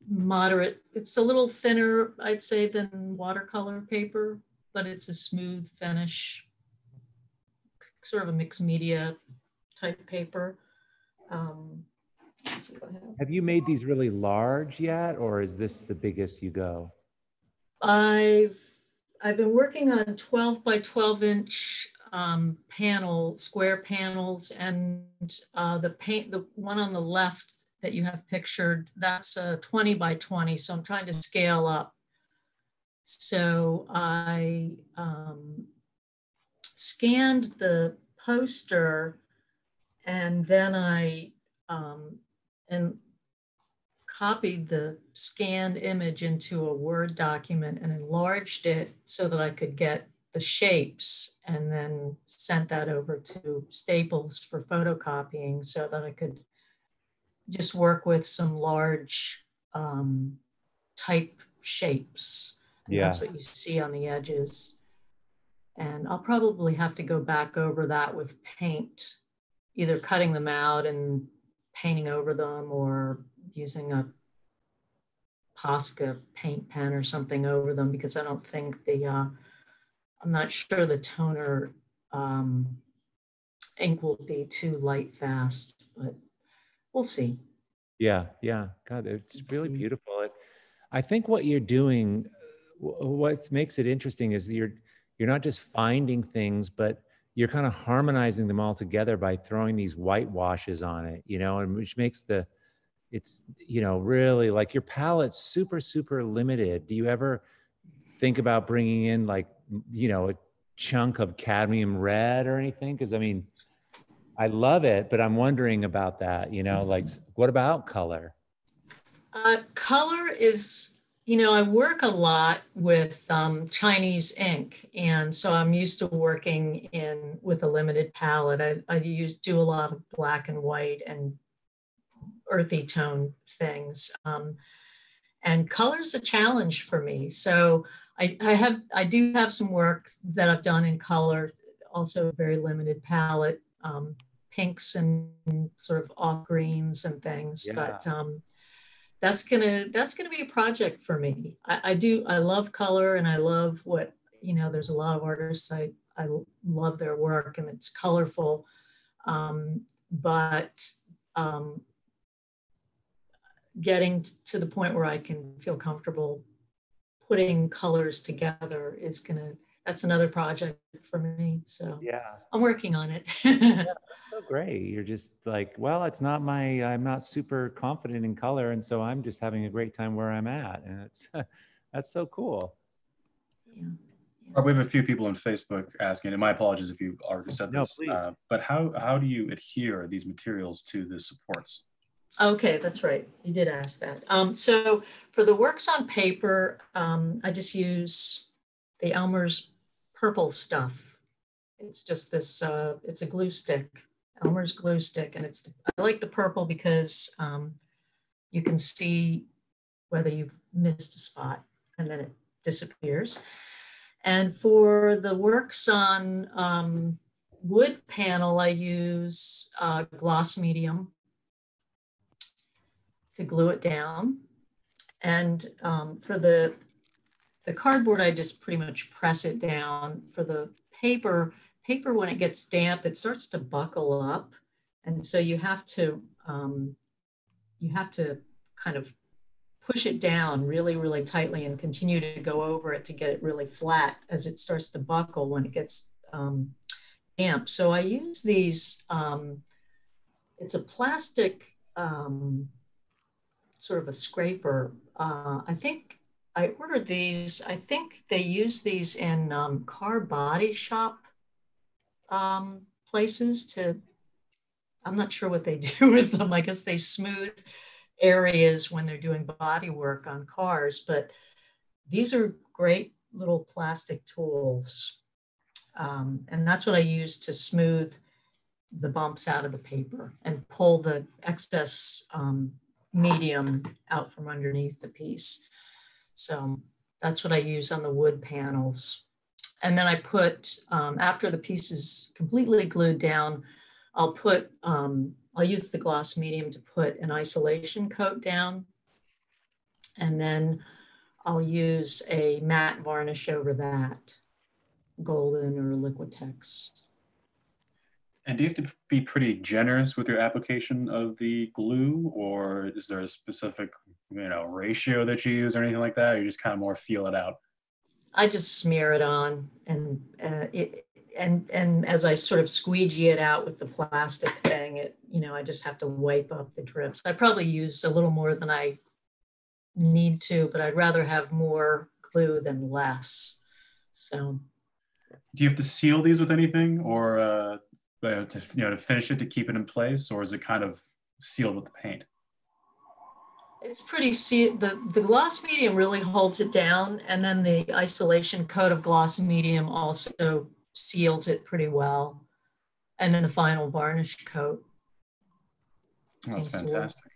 moderate, it's a little thinner, I'd say, than watercolor paper. but it's a smooth finish, sort of a mixed media type paper. Um, have. You made these really large yet, or is this the biggest you go? I've I've been working on 12 by 12 inch um, panel, square panels, and uh, the paint, the one on the left that you have pictured, that's uh, 20 by 20. So I'm trying to scale up. So I um, scanned the poster and then I um, and copied the scanned image into a Word document and enlarged it so that I could get the shapes and then sent that over to Staples for photocopying so that I could just work with some large um, type shapes. And Yeah. That's what you see on the edges. And I'll probably have to go back over that with paint, either cutting them out and painting over them or using a Posca paint pen or something over them because I don't think the, uh, I'm not sure the toner um, ink will be too light fast, but we'll see. Yeah, yeah. God, it's really beautiful. It, I think what you're doing, what makes it interesting is that you're you're not just finding things, but you're kind of harmonizing them all together by throwing these whitewashes on it, you know, and which makes the it's you know really like your palette's super super limited. Do you ever think about bringing in like you know a chunk of cadmium red or anything? Because I mean, I love it, but I'm wondering about that. You know, like what about color? Uh, color is, you know, I work a lot with um, Chinese ink, and so I'm used to working in with a limited palette. I, I use do a lot of black and white and earthy tone things, um, and color's a challenge for me. So I, I have I do have some work that I've done in color, also a very limited palette, um, pinks and sort of off greens and things, Yeah. but. Um, that's gonna that's gonna be a project for me. I, I do I love color and I love what you know. There's a lot of artists I I love their work and it's colorful, um, but um, getting to the point where I can feel comfortable putting colors together is gonna that's another project for me. So Yeah. I'm working on it. That's so great. You're just like, well, it's not my, I'm not super confident in color. And so I'm just having a great time where I'm at. And it's, that's so cool. yeah. Uh, We have a few people on Facebook asking, and my apologies if you already said No, this, uh, but how, how do you adhere these materials to the supports? Okay, that's right. You did ask that. Um, so for the works on paper, um, I just use the Elmer's purple stuff. It's just this, uh, it's a glue stick, Elmer's glue stick. And it's, I like the purple because um, you can see whether you've missed a spot and then it disappears. And for the works on um, wood panel, I use uh, gloss medium to glue it down. And um, for the, the cardboard, I just pretty much press it down. For the paper, paper when it gets damp, it starts to buckle up. And so you have to, um, you have to kind of push it down really, really tightly and continue to go over it to get it really flat as it starts to buckle when it gets um, damp. So I use these, um, it's a plastic, um, sort of a scraper. Uh, I think I ordered these. I think they use these in um, car body shop um, places to. I'm not sure what they do with them. I guess they smooth areas when they're doing body work on cars, but these are great little plastic tools. Um, and that's what I use to smooth the bumps out of the paper and pull the excess um, medium out from underneath the piece. So that's what I use on the wood panels. And then I put, um, after the piece is completely glued down, I'll put, um, I'll use the gloss medium to put an isolation coat down. And then I'll use a matte varnish over that. Golden or Liquitex. And do you have to be pretty generous with your application of the glue, or is there a specific, you know, ratio that you use or anything like that? Or you just kind of more feel it out? I just smear it on and uh, it, and and as I sort of squeegee it out with the plastic thing, it you know I just have to wipe up the drips. I probably use a little more than I need to, but I'd rather have more glue than less. So Do you have to seal these with anything, or uh, uh, to you know to finish it to keep it in place, or is it kind of sealed with the paint? It's pretty see the the gloss medium really holds it down, and then the isolation coat of gloss medium also seals it pretty well, and then the final varnish coat. That's fantastic.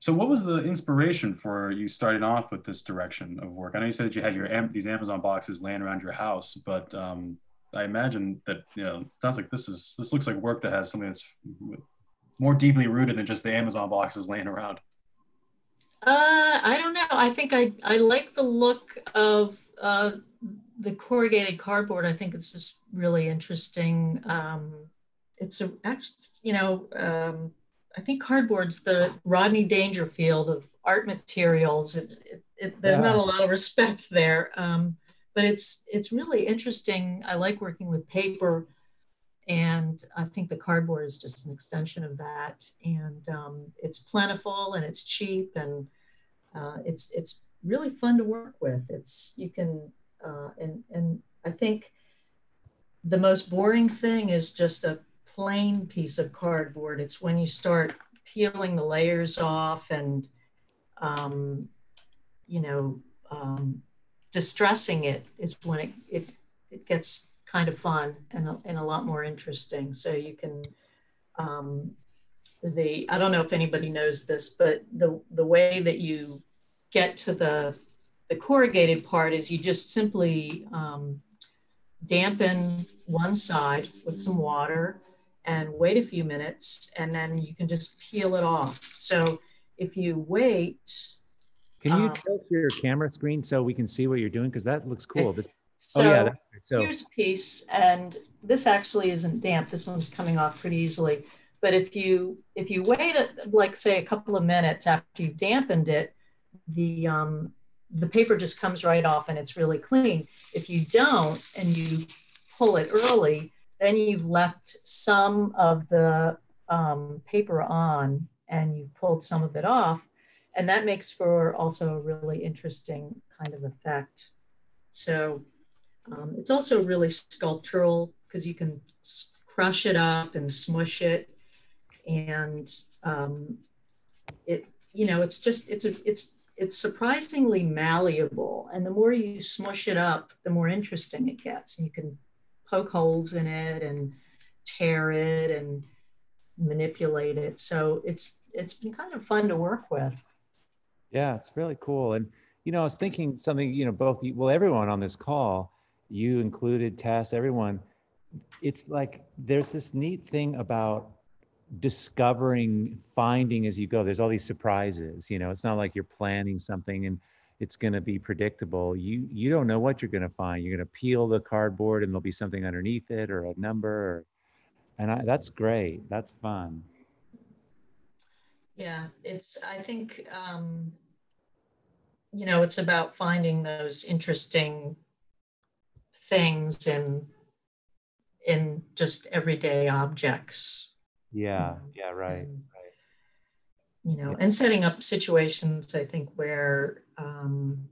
So, what was the inspiration for you starting off with this direction of work? I know you said that you had your these Amazon boxes laying around your house, but um, I imagine that you know it sounds like this is this looks like work that has something that's more deeply rooted than just the Amazon boxes laying around. Uh, I don't know. I think I I like the look of uh, the corrugated cardboard. I think it's just really interesting. Um, it's a actually, you know, um, I think cardboard's the Rodney Dangerfield of art materials. It, it, it, there's not a lot of respect there, um, but it's it's really interesting. I like working with paper, and I think the cardboard is just an extension of that. And um, it's plentiful and it's cheap and uh, it's it's really fun to work with. It's you can uh, and and I think the most boring thing is just a plain piece of cardboard. It's when you start peeling the layers off and um, you know um, distressing it is when it, it it gets kind of fun and a, and a lot more interesting. So you can um, the I don't know if anybody knows this, but the the way that you get to the the corrugated part is you just simply um, dampen one side with some water and wait a few minutes, and then you can just peel it off. So if you wait, Can you Um, tilt your camera screen so we can see what you're doing? Because that looks cool. This, so oh yeah, that's so here's a piece and this actually isn't damp. This one's coming off pretty easily. But if you if you wait a, like say a couple of minutes after you've dampened it the um the paper just comes right off and it's really clean. If you don't and you pull it early then you've left some of the um, paper on and you've pulled some of it off. And that makes for also a really interesting kind of effect. So um, it's also really sculptural because you can crush it up and smush it, and um, it you know it's just it's a it's it's surprisingly malleable. And the more you smush it up, the more interesting it gets. And you can poke holes in it and tear it and manipulate it. So it's it's been kind of fun to work with. Yeah, it's really cool. And you know, I was thinking something, you know, both well, everyone on this call, you included, Tess, everyone, it's like there's this neat thing about discovering, finding as you go. There's all these surprises, you know, it's not like you're planning something and it's going to be predictable. You you don't know what you're going to find. You're going to peel the cardboard and there'll be something underneath it or a number or, and I, that's great. That's fun. Yeah, it's, I think, um, you know, it's about finding those interesting things in, in just everyday objects. Yeah, yeah, right. And, You know, and setting up situations, I think, where um,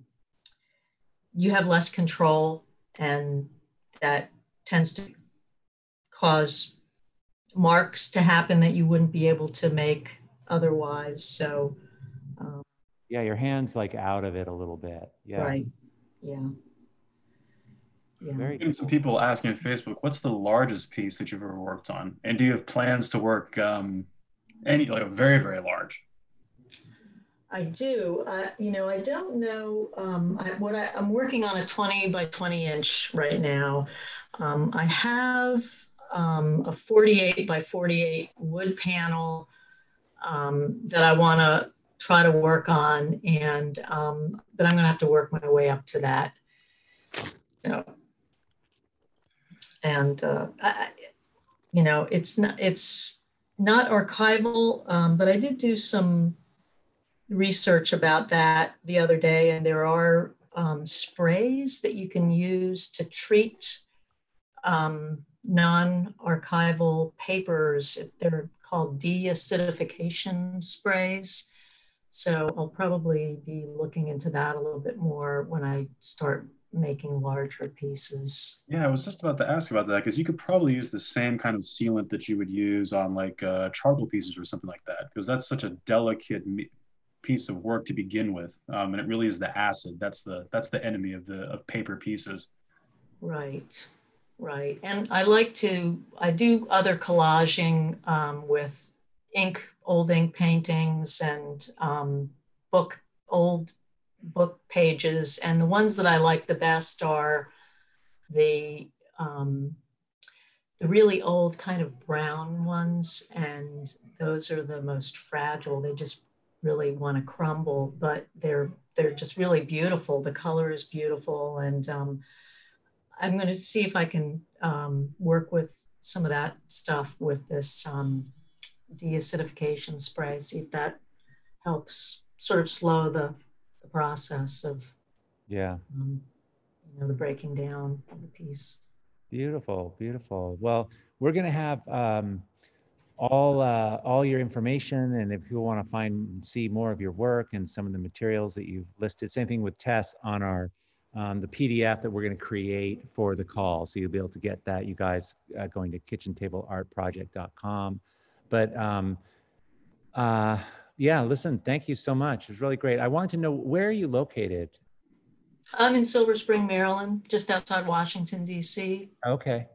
you have less control and that tends to cause marks to happen that you wouldn't be able to make otherwise. So, um, Yeah, your hands like out of it a little bit. Yeah. right. Yeah. Yeah. Very Getting some people asking on Facebook, what's the largest piece that you've ever worked on? And do you have plans to work um, any like very very large? I do. Uh, you know, I don't know um, I, what I, I'm working on a 20 by 20 inch right now. Um, I have um, a 48 by 48 wood panel um, that I want to try to work on, and um, but I'm going to have to work my way up to that. So and uh, I, you know, it's not it's not archival, um, but I did do some research about that the other day, and there are um, sprays that you can use to treat um, non-archival papers. They're called de-acidification sprays. So I'll probably be looking into that a little bit more when I start making larger pieces. Yeah, I was just about to ask about that because you could probably use the same kind of sealant that you would use on like uh, charcoal pieces or something like that because that's such a delicate me- piece of work to begin with, um, and it really is the acid that's the that's the enemy of the of paper pieces. Right, right. And I like to, I do other collaging um, with ink, old ink paintings and um, book, old book pages. And the ones that I like the best are the, um, the really old kind of brown ones. And those are the most fragile. They just really want to crumble, but they're, they're just really beautiful. The color is beautiful. And um, I'm going to see if I can um, work with some of that stuff with this um, deacidification spray, see if that helps sort of slow the, the process of, Yeah. um, you know, the breaking down of the piece. Beautiful, beautiful. Well, we're gonna have um, all uh, all your information, and if you want to find and see more of your work and some of the materials that you've listed, same thing with Tess on our um, the PDF that we're going to create for the call. So you'll be able to get that. You guys uh, going to kitchentableartproject.com. But um, uh, yeah, listen, thank you so much. It was really great. I wanted to know where are you located? I'm in Silver Spring, Maryland, just outside Washington, D.C. Okay.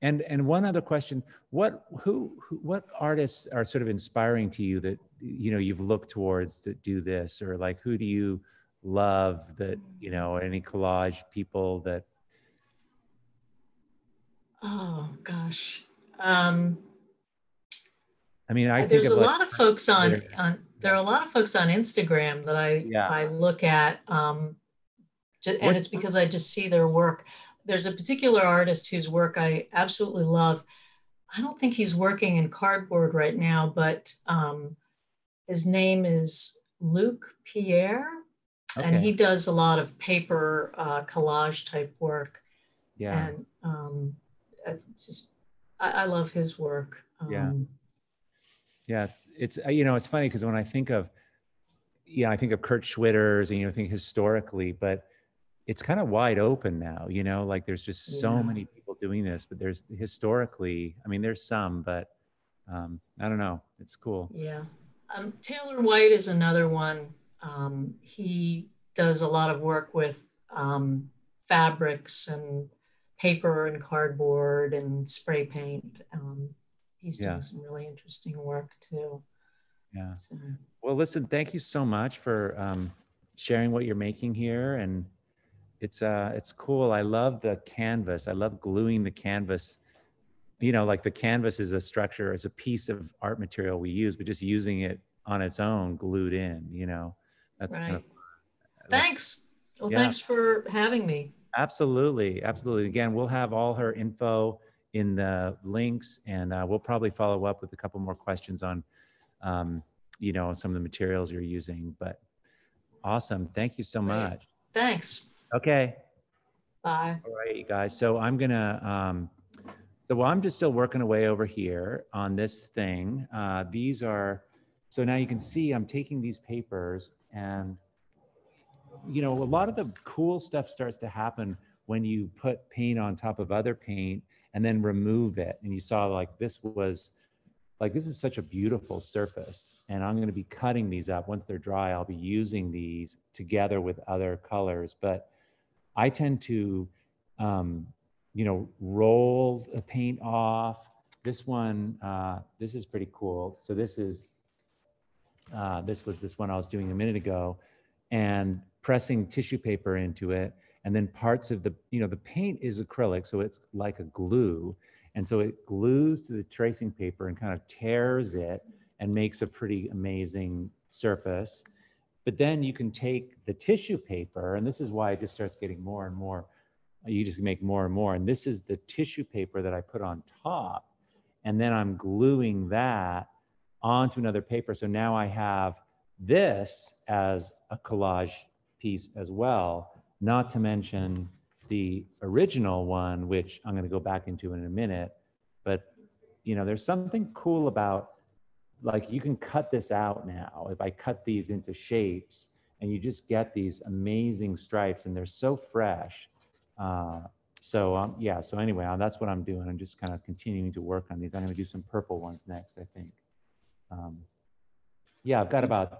And and one other question: What who, who what artists are sort of inspiring to you that you know you've looked towards that do this, or like who do you love that you know any collage people that Oh gosh. Um, I mean I there's of a like, lot of folks on, on there are a lot of folks on Instagram that I Yeah. I look at um ju- and it's because I just see their work. There's a particular artist whose work I absolutely love. I don't think he's working in cardboard right now, but um his name is Luc Pierre and he does a lot of paper uh, collage type work yeah, and um it's just I, I love his work. Um, yeah. Yeah, it's it's uh, you know it's funny because when I think of yeah I think of Kurt Schwitters and you know think historically, but it's kind of wide open now. You know, like there's just so Yeah. many people doing this, but there's historically, I mean, there's some, but um, I don't know. It's cool. Yeah. Um, Taylor White is another one. Um, he does a lot of work with um, fabrics and paper and cardboard and spray paint. Um, he's Yeah. doing some really interesting work too. Yeah. So, Well, listen, thank you so much for um, sharing what you're making here, and it's uh, it's cool. I love the canvas. I love gluing the canvas. You know, like the canvas is a structure, is a piece of art material we use, but just using it on its own, glued in. You know, that's kind right. of that's- Thanks. Well, yeah. thanks for having me. Absolutely, absolutely. Again, we'll have all her info in the links, and uh, we'll probably follow up with a couple more questions on, um, you know, some of the materials you're using. But awesome, thank you so Great. much. Thanks. Okay, Bye. all right, you guys. So I'm gonna, um, so while I'm just still working away over here on this thing, uh, these are, so now you can see I'm taking these papers and, you know, a lot of the cool stuff starts to happen when you put paint on top of other paint and then remove it. And you saw like this was, like this is such a beautiful surface and I'm going to be cutting these up once they're dry. I'll be using these together with other colors, but I tend to, um, you know, roll the paint off. This one, uh, this is pretty cool. So this is, uh, this was this one I was doing a minute ago, and pressing tissue paper into it, and then parts of the, you know, the paint is acrylic, so it's like a glue, and so it glues to the tracing paper and kind of tears it and makes a pretty amazing surface. But then you can take the tissue paper, and this is why it just starts getting more and more you just make more and more. And this is the tissue paper that I put on top. And then I'm gluing that onto another paper. So now I have this as a collage piece as well, not to mention the original one, which I'm going to go back into in a minute. But, you know, there's something cool about like you can cut this out now. If I cut these into shapes and you just get these amazing stripes and they're so fresh. Uh, so um, yeah, so anyway, uh, that's what I'm doing. I'm just kind of continuing to work on these. I'm gonna do some purple ones next, I think. Um, yeah, I've got about,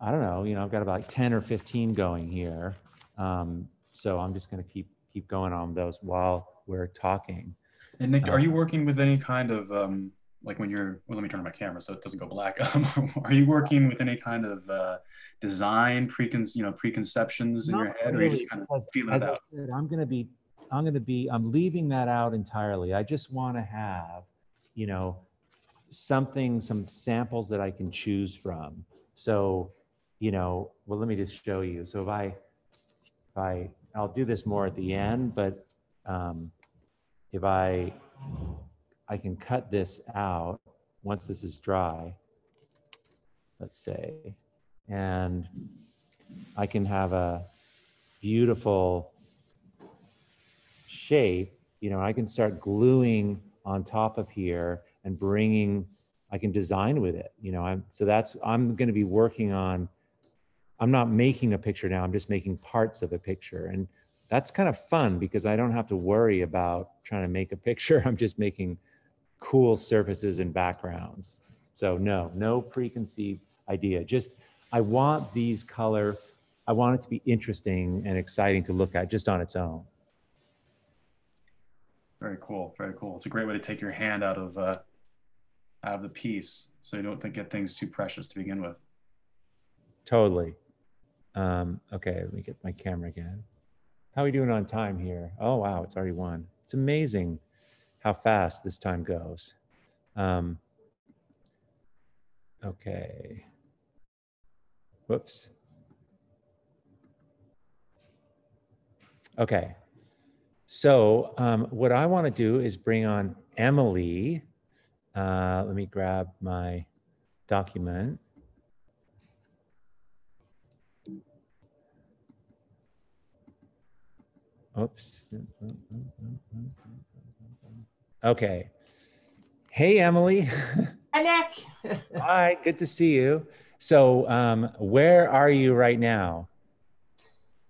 I don't know, you know, I've got about 10 or 15 going here. Um, so I'm just gonna keep keep going on those while we're talking. And Nick, are Um, you working with any kind of um, like when you're? Well, let me turn on my camera so it doesn't go black. Are you working with any kind of uh, design precon you know preconceptions in your head, or are you just kind of feeling as it I out? said, I'm gonna be, I'm gonna be, I'm leaving that out entirely. I just want to have, you know, something, some samples that I can choose from. So, you know, well, let me just show you. So if I, I, I'll do this more at the end, but um, if I, I can cut this out once this is dry. Let's say, and I can have a beautiful shape, you know, I can start gluing on top of here and bringing, I can design with it, you know, I'm, so that's, I'm going to be working on, I'm not making a picture now, I'm just making parts of a picture. And that's kind of fun because I don't have to worry about trying to make a picture. I'm just making cool surfaces and backgrounds. So no, no preconceived idea. Just, I want these color, I want it to be interesting and exciting to look at just on its own. Very cool, very cool. It's a great way to take your hand out of uh, out of the piece, so you don't think get things too precious to begin with. Totally. Um, okay, let me get my camera again. How are we doing on time here? Oh, wow, it's already one. It's amazing how fast this time goes. Um, okay. Whoops. Okay. So um, what I want to do is bring on Emily. Uh, let me grab my document. Oops. Okay. Hey, Emily. Hi, Nick. Hi, good to see you. So, um, where are you right now?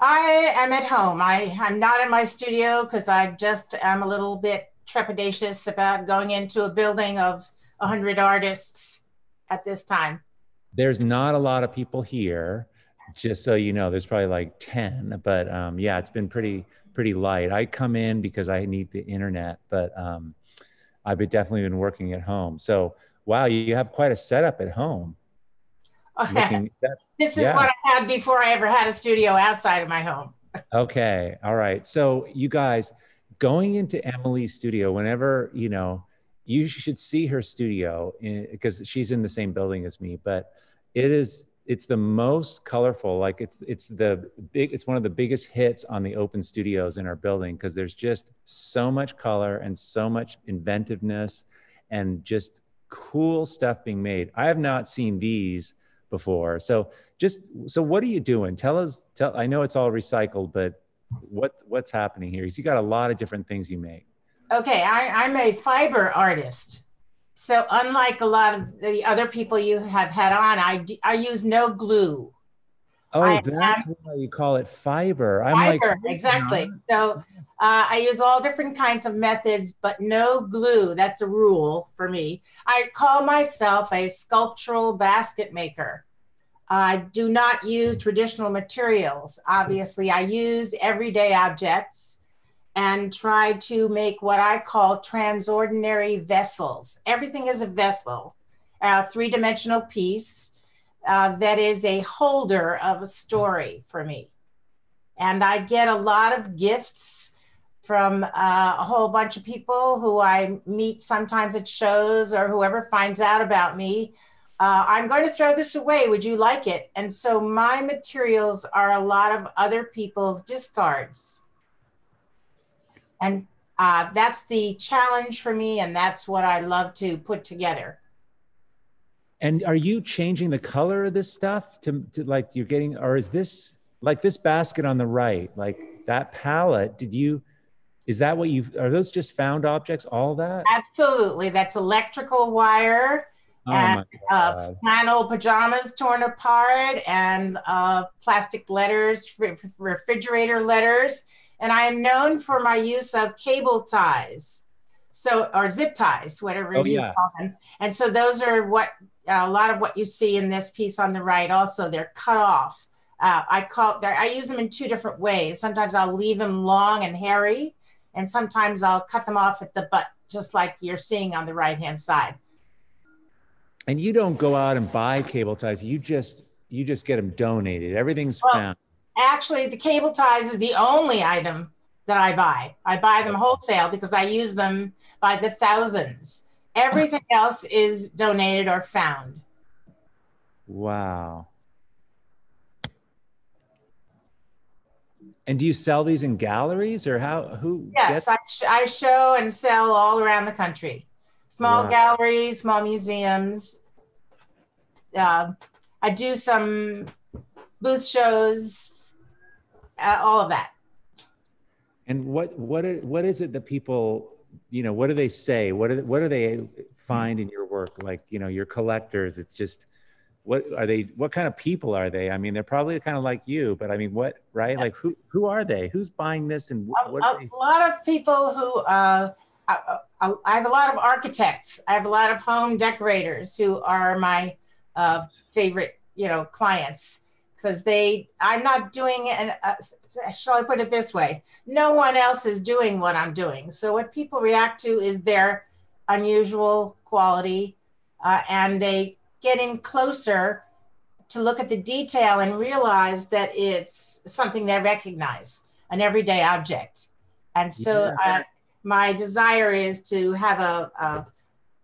I am at home. I, I'm not in my studio because I just am a little bit trepidatious about going into a building of 100 artists at this time. There's not a lot of people here, just so you know. There's probably like 10, but um, yeah, it's been pretty pretty light. I come in because I need the internet, but um, I've been definitely been working at home. So, wow, you have quite a setup at home. Looking, that, this is yeah. what I had before I ever had a studio outside of my home. Okay. All right. So you guys going into Emily's studio whenever, you know, you should see her studio because she's in the same building as me, but it is it's the most colorful like it's it's the big it's one of the biggest hits on the open studios in our building because there's just so much color and so much inventiveness and just cool stuff being made. I have not seen these before. So just so what are you doing? Tell us tell I know it's all recycled, but what what's happening here? You got a lot of different things you make. Okay, I, I'm a fiber artist. So unlike a lot of the other people you have had on, I, d- I use no glue. Oh, I that's why you call it fiber. I'm Fiber, like exactly. So uh, I use all different kinds of methods, but no glue. That's a rule for me. I call myself a sculptural basket maker. I do not use traditional materials. Obviously, I use everyday objects and try to make what I call transordinary vessels. Everything is a vessel, a three dimensional piece uh, that is a holder of a story for me. And I get a lot of gifts from uh, a whole bunch of people who I meet sometimes at shows or whoever finds out about me. Uh, I'm going to throw this away. Would you like it? And so my materials are a lot of other people's discards. And uh, that's the challenge for me, and that's what I love to put together. And are you changing the color of this stuff to, to like you're getting, or is this like this basket on the right, like that palette? Did you, is that what you, are those just found objects, all that? Absolutely. That's electrical wire Oh and uh, flannel pajamas torn apart and uh, plastic letters, refrigerator letters. And I am known for my use of cable ties. So, or zip ties, whatever Oh, you yeah. call them. And so those are what a lot of what you see in this piece on the right. Also, they're cut off. Uh, I call I use them in two different ways. Sometimes I'll leave them long and hairy, and sometimes I'll cut them off at the butt, just like you're seeing on the right hand side. And you don't go out and buy cable ties. You just, you just get them donated. Everything's Well, found. Actually, the cable ties is the only item that I buy. I buy them wholesale because I use them by the thousands. Everything else is donated or found. Wow. And do you sell these in galleries or how, who? Yes, I, sh- I show and sell all around the country. Small Wow. galleries, small museums. Uh, I do some booth shows, uh, all of that. And what, what, are- what is it that people, you know, what do they say? What do, what do they find in your work? Like, you know, your collectors, it's just, what are they, what kind of people are they? I mean, they're probably kind of like you, but I mean, what, right? Like who, who are they? Who's buying this and a, what? what a they- lot of people who uh, I, I, I have a lot of architects i have a lot of home decorators who are my uh, favorite you know clients because they i'm not doing and uh, shall i put it this way? No one else is doing what i'm doing. So what people react to is their unusual quality uh, and they get in closer to look at the detail and realize that it's something they recognize an everyday object. And so uh, my desire is to have a, a,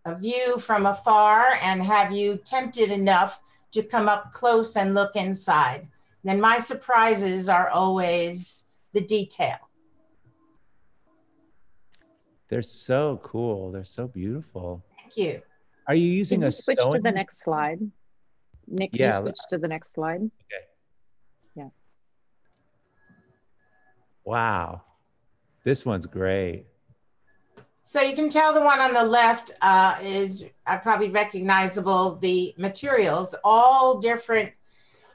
a view from afar and have you tempted enough to come up close and look inside. Then my surprises are always the detail. They're so cool. They're so beautiful. Thank you. Are you using Can a you switch to the next slide? Nick, can Yeah, you switch to the next slide? Okay. Yeah. Wow. This one's great. So you can tell the one on the left uh, is uh, probably recognizable. The materials, all different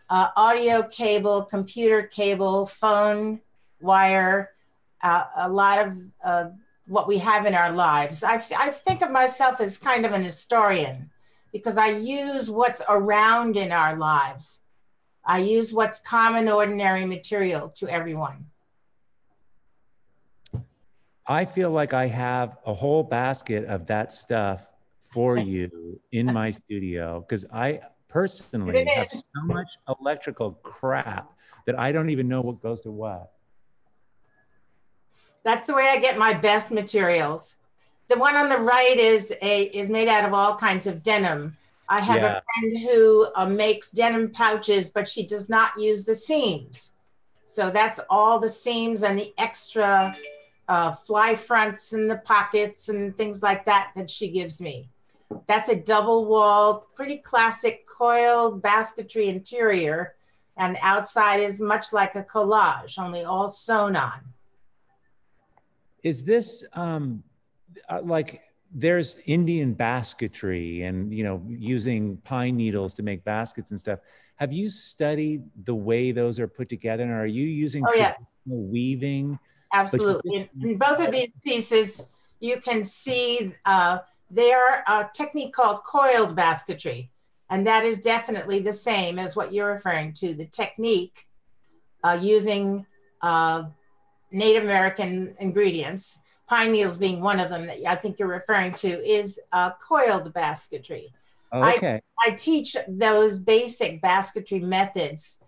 uh, audio cable, computer cable, phone wire, uh, a lot of what we have in our lives. I think of myself as kind of an historian because I use what's around in our lives. I use what's common, ordinary material to everyone. I feel like I have a whole basket of that stuff for you in my studio because I personally have so much electrical crap that I don't even know what goes to what. That's the way I get my best materials. The one on the right is a is made out of all kinds of denim. I have Yeah. a friend who uh, makes denim pouches, but she does not use the seams. So that's all the seams and the extra uh, fly fronts and the pockets and things like that that she gives me. That's a double wall, pretty classic coiled basketry interior, and outside is much like a collage, only all sewn on. Is this um, uh, like there's Indian basketry and you know using pine needles to make baskets and stuff? Have you studied the way those are put together? And are you using Oh, yeah. weaving? Absolutely. In, in both of these pieces, you can see uh, they are a technique called coiled basketry. And that is definitely the same as what you're referring to the technique uh, using uh, Native American ingredients, pine needles being one of them that I think you're referring to, is uh, coiled basketry. Oh, I- okay. I teach those basic basketry methods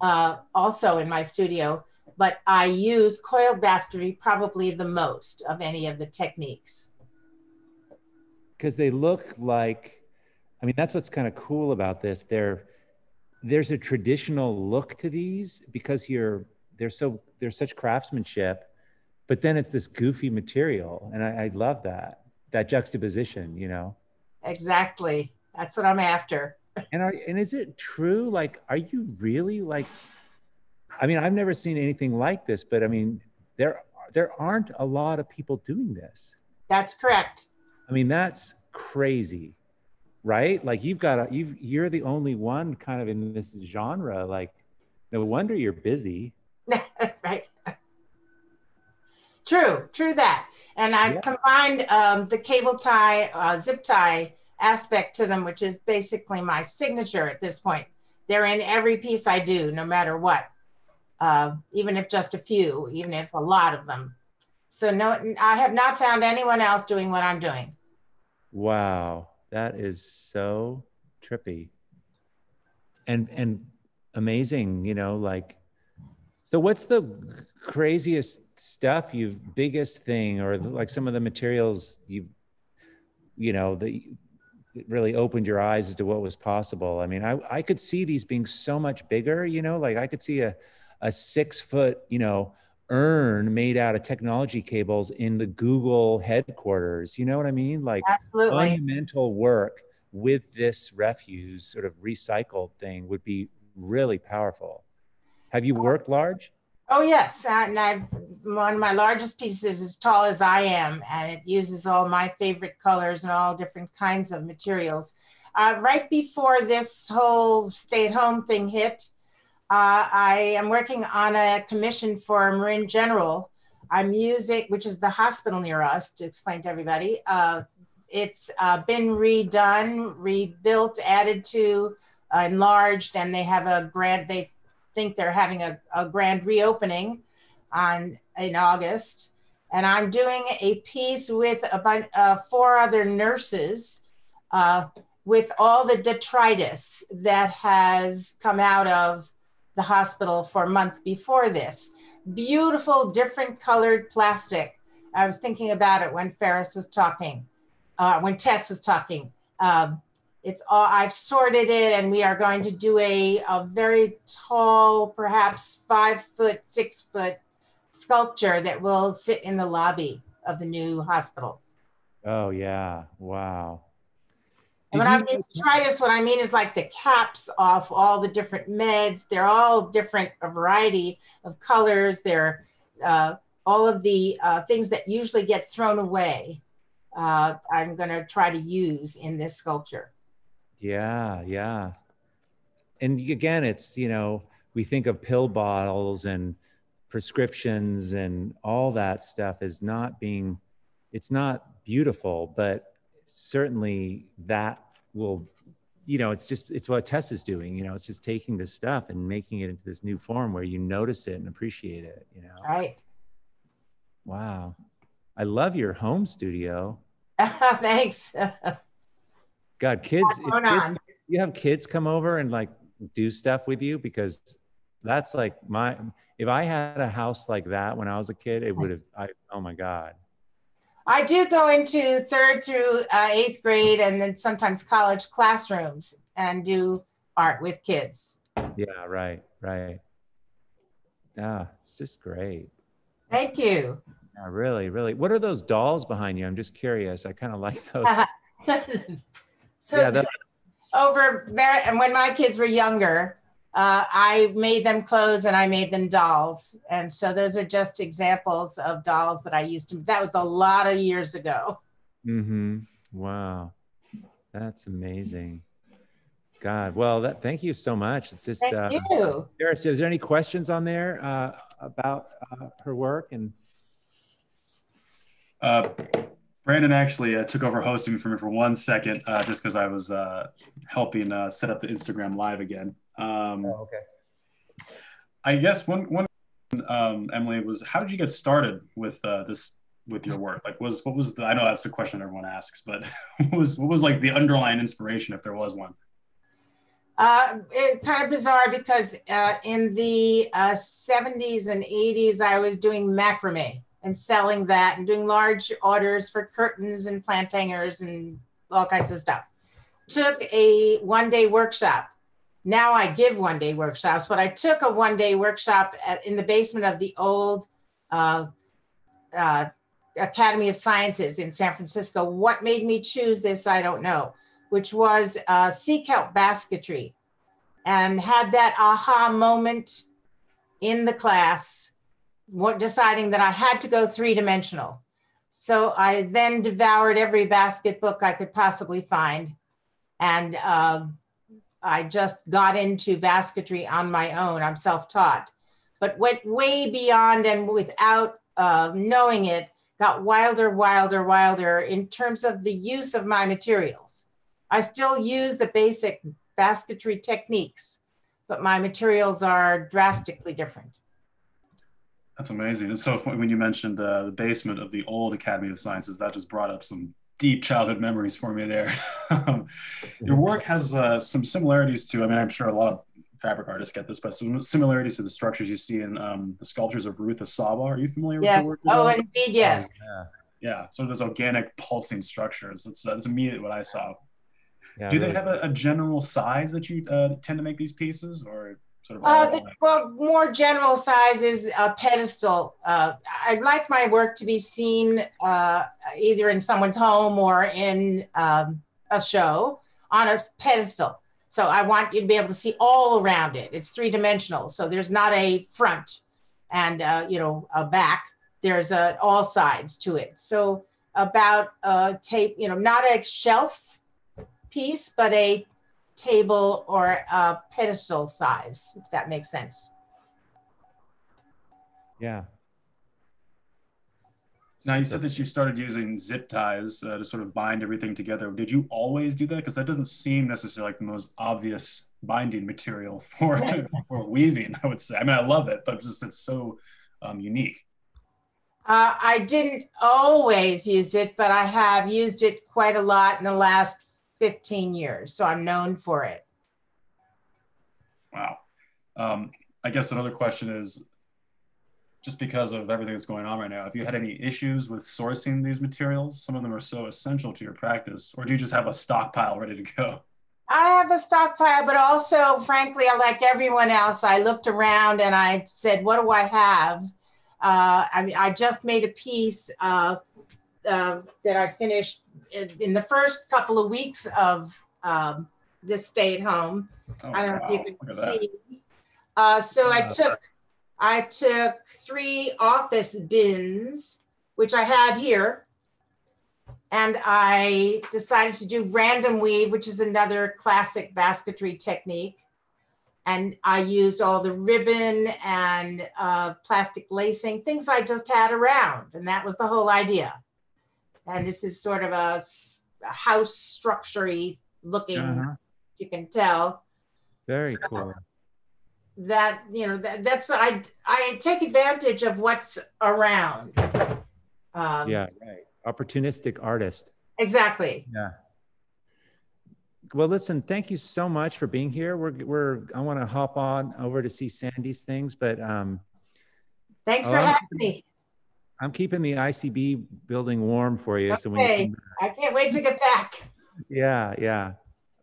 uh, also in my studio, but I use coil basketry probably the most of any of the techniques. because they look like i mean that's what's kind of cool about this they're there's a traditional look to these because you're they're so there's such craftsmanship but then it's this goofy material, and I, I love that that juxtaposition. You know. Exactly. That's what I'm after. And are, and is it true? Like, are you really like? I mean, I've never seen anything like this, but I mean, there there aren't a lot of people doing this. That's correct. I mean, that's crazy, right? Like you've got a, you've you're the only one kind of in this genre. Like, no wonder you're busy. right. True, true that. And I've Yeah. combined um, the cable tie, uh, zip tie aspect to them, which is basically my signature at this point. They're in every piece I do, no matter what, uh, even if just a few, even if a lot of them. So no, I have not found anyone else doing what I'm doing. Wow, that is so trippy. And and amazing, you know, like so what's the craziest stuff you've biggest thing or like some of the materials you you know that really opened your eyes as to what was possible. I mean, I I could see these being so much bigger, you know, like I could see a a 6 foot, you know, urn made out of technology cables in the Google headquarters. You know what I mean? Like Absolutely. monumental work with this refuse sort of recycled thing would be really powerful. Have you worked large? Oh yes, and I've one of my largest pieces is as tall as I am, and it uses all my favorite colors and all different kinds of materials. Uh, right before this whole stay-at-home thing hit, uh, I am working on a commission for Marin General. I'm using, which is the hospital near us, to explain to everybody. Uh, it's uh, been redone, rebuilt, added to, uh, enlarged, and they have a grant. They think they're having a, a grand reopening on in August. And I'm doing a piece with a bunch, uh, four other nurses uh, with all the detritus that has come out of the hospital for months before this. Beautiful, different colored plastic. I was thinking about it when Ferris was talking, uh, when Tess was talking. Um, it's all I've sorted it, and we are going to do a, a very tall, perhaps five foot, six foot sculpture that will sit in the lobby of the new hospital. Oh yeah. Wow. When I mean detritus, what I mean is like the caps off all the different meds. They're all different, a variety of colors. They're uh, all of the uh, things that usually get thrown away. Uh, I'm going to try to use in this sculpture. Yeah, yeah. And again, it's, you know, we think of pill bottles and prescriptions and all that stuff as not being, it's not beautiful, but certainly that will, you know, it's just, it's what Tess is doing, you know, it's just taking this stuff and making it into this new form where you notice it and appreciate it, you know? Right. Wow. I love your home studio. Thanks. God, kids, if kids- on. you have kids come over and like do stuff with you because that's like my if I had a house like that when I was a kid, it would have I oh my God. I do go into third through uh, eighth grade and then sometimes college classrooms and do art with kids. Yeah, right, right. Yeah, it's just great. Thank you. Yeah, really, really. What are those dolls behind you? I'm just curious. I kind of like those. so yeah, over very, and when my kids were younger, uh, I made them clothes and I made them dolls. And so those are just examples of dolls that I used to. That was a lot of years ago. Mm-hmm. Wow. That's amazing. God. Well, that thank you so much. It's just Thank uh you. Sarah, is there any questions on there uh, about uh, her work and Uh, Brandon actually uh, took over hosting for me for one second, uh, just because I was uh, helping uh, set up the Instagram live again. Um, okay. I guess one one um, Emily was how did you get started with uh, this with your work? Like, was what was the? I know that's the question everyone asks, but what was what was like the underlying inspiration if there was one? Uh, it kind of bizarre because uh, in the uh, 70s and 80s, I was doing macrame and selling that and doing large orders for curtains and plant hangers and all kinds of stuff. Took a one day workshop. Now I give one day workshops, but I took a one day workshop at, in the basement of the old uh, uh, Academy of Sciences in San Francisco. What made me choose this, I don't know, which was uh, sea kelp basketry and had that aha moment in the class, what, deciding that I had to go three dimensional. So I then devoured every basket book I could possibly find. And uh, I just got into basketry on my own. I'm self taught, but went way beyond and without uh, knowing it, got wilder, wilder, wilder in terms of the use of my materials. I still use the basic basketry techniques, but my materials are drastically different. That's amazing. It's so funny when you mentioned uh, the basement of the old Academy of Sciences. That just brought up some deep childhood memories for me there. Um, your work has uh, some similarities to, I mean, I'm sure a lot of fabric artists get this, but some similarities to the structures you see in um, the sculptures of Ruth Asawa. Are you familiar Yes. with her work? at Oh, indeed, yes. Yeah. yeah, sort of those organic pulsing structures. It's, that's immediately what I saw. Yeah, Do they really. have a, a general size that you uh, tend to make these pieces or sort of? Uh, the, well, more general size is a pedestal. Uh, I'd like my work to be seen uh, either in someone's home or in um, a show on a pedestal. So I want you to be able to see all around it. It's three dimensional, so there's not a front and uh, you know a back. There's uh, all sides to it. So about a tape, you know, not a shelf piece, but a table or a pedestal size, if that makes sense. Yeah. Now you said that you started using zip ties uh, to sort of bind everything together. Did you always do that? Because that doesn't seem necessarily like the most obvious binding material for for weaving. I would say. I mean, I love it, but just it's so um, unique. Uh, I didn't always use it, but I have used it quite a lot in the last 15 years. So I'm known for it. Wow. Um, I guess another question is, just because of everything that's going on right now, have you had any issues with sourcing these materials? Some of them are so essential to your practice, or do you just have a stockpile ready to go? I have a stockpile, but also, frankly, I like everyone else. I looked around and I said, "What do I have?" Uh, I mean, I just made a piece uh, uh, that I finished in, in the first couple of weeks of um, this stay at home. Oh, I don't know if you can Look at that. see. Uh, so I took, I took three office bins, which I had here. And I decided to do random weave, which is another classic basketry technique. And I used all the ribbon and uh, plastic lacing, things I just had around. And that was the whole idea. And this is sort of a house structure looking, Uh-huh. you can tell Very So- cool. that you know that, that's i i take advantage of what's around um Yeah, right. Opportunistic artist. exactly Yeah. Well, listen, thank you so much for being here. We're, we're, I want to hop on over to see Sandy's things, but um, thanks for having me I'm keeping the ICB building warm for you. So when you Okay. i can't wait to get back Yeah, yeah.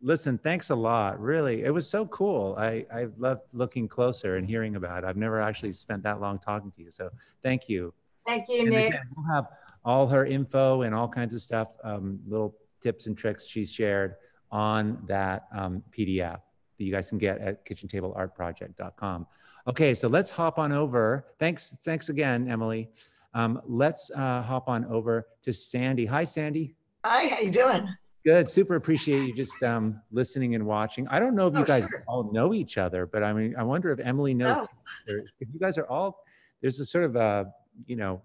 Listen, thanks a lot. Really, it was so cool. I I loved looking closer and hearing about it. I've never actually spent that long talking to you, so thank you. thank you And nick again, we'll have all her info and all kinds of stuff, um, little tips and tricks she's shared on that um, PDF that you guys can get at kitchentableartproject.com. Okay, so let's hop on over. Thanks, thanks again, Emily. Um, let's uh, hop on over to Sandy. Hi, Sandy. Hi, how you doing? Good. Super appreciate you just um, listening and watching. I don't know if you Oh, guys sure. all know each other, but I mean, I wonder if Emily knows. No. Taylor. If you guys are all, there's a sort of a, you know,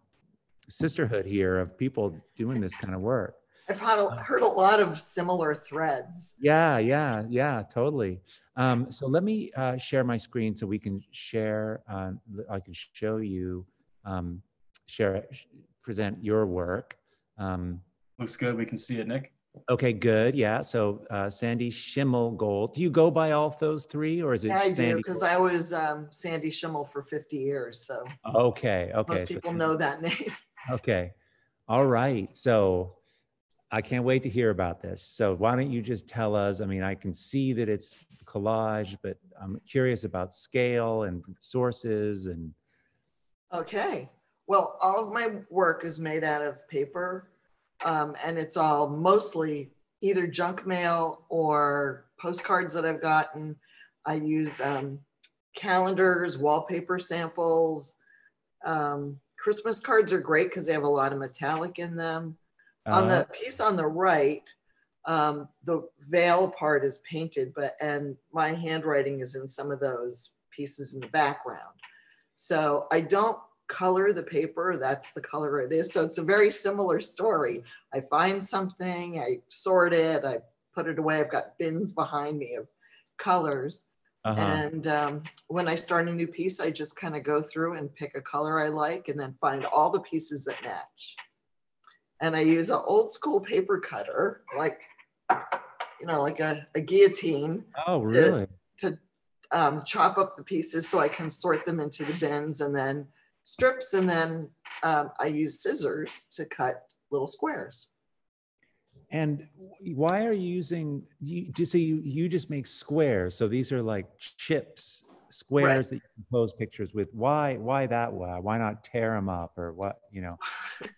sisterhood here of people doing this kind of work. I've had a, heard a lot of similar threads. Yeah, yeah, yeah, totally. Um, so let me uh, share my screen so we can share. Uh, I can show you, um, share, it, present your work. Um, Looks good. We can see it, Nick. Okay, good. Yeah. So uh, Sandy Schimmel Gold. Do you go by all those three, or is it I do Sandy? because I was um, Sandy Schimmel for 50 years, so Okay. Okay. most so- people know that name. Okay. All right. So I can't wait to hear about this. So why don't you just tell us? I mean, I can see that it's collage, but I'm curious about scale and sources and Okay. Well, all of my work is made out of paper, um, and it's all mostly either junk mail or postcards that I've gotten. I use um, calendars, wallpaper samples. Um, Christmas cards are great because they have a lot of metallic in them. on Uh, the piece on the right, um, the veil part is painted, but and my handwriting is in some of those pieces in the background. So I don't color the paper. That's the color it is. So it's a very similar story. I find something, I sort it, I put it away. I've got bins behind me of colors. uh-huh. And um, when I start a new piece, I just kind of go through and pick a color I like and then find all the pieces that match. And I use an old school paper cutter, like, you know, like a, a guillotine Oh, really? to um, chop up the pieces so I can sort them into the bins and then strips. And then um, I use scissors to cut little squares. And why are you using, you just so you, you just make squares. So these are like chips, squares that you compose pictures with. Why, why that way? Why not tear them up or what, you know?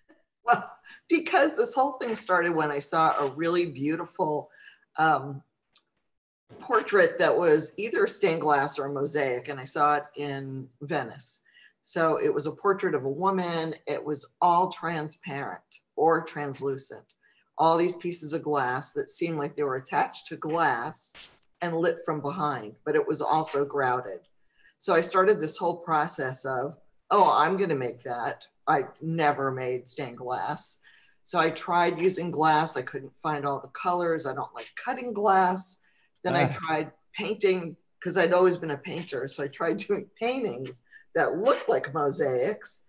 Well, because this whole thing started when I saw a really beautiful um, portrait that was either stained glass or mosaic, and I saw it in Venice. So it was a portrait of a woman. It was all transparent or translucent. All these pieces of glass that seemed like they were attached to glass and lit from behind, but it was also grouted. So I started this whole process of, oh, I'm going to make that. I never made stained glass. So I tried using glass. I couldn't find all the colors. I don't like cutting glass. Then I Ah. tried painting because I'd always been a painter. So I tried doing paintings that looked like mosaics.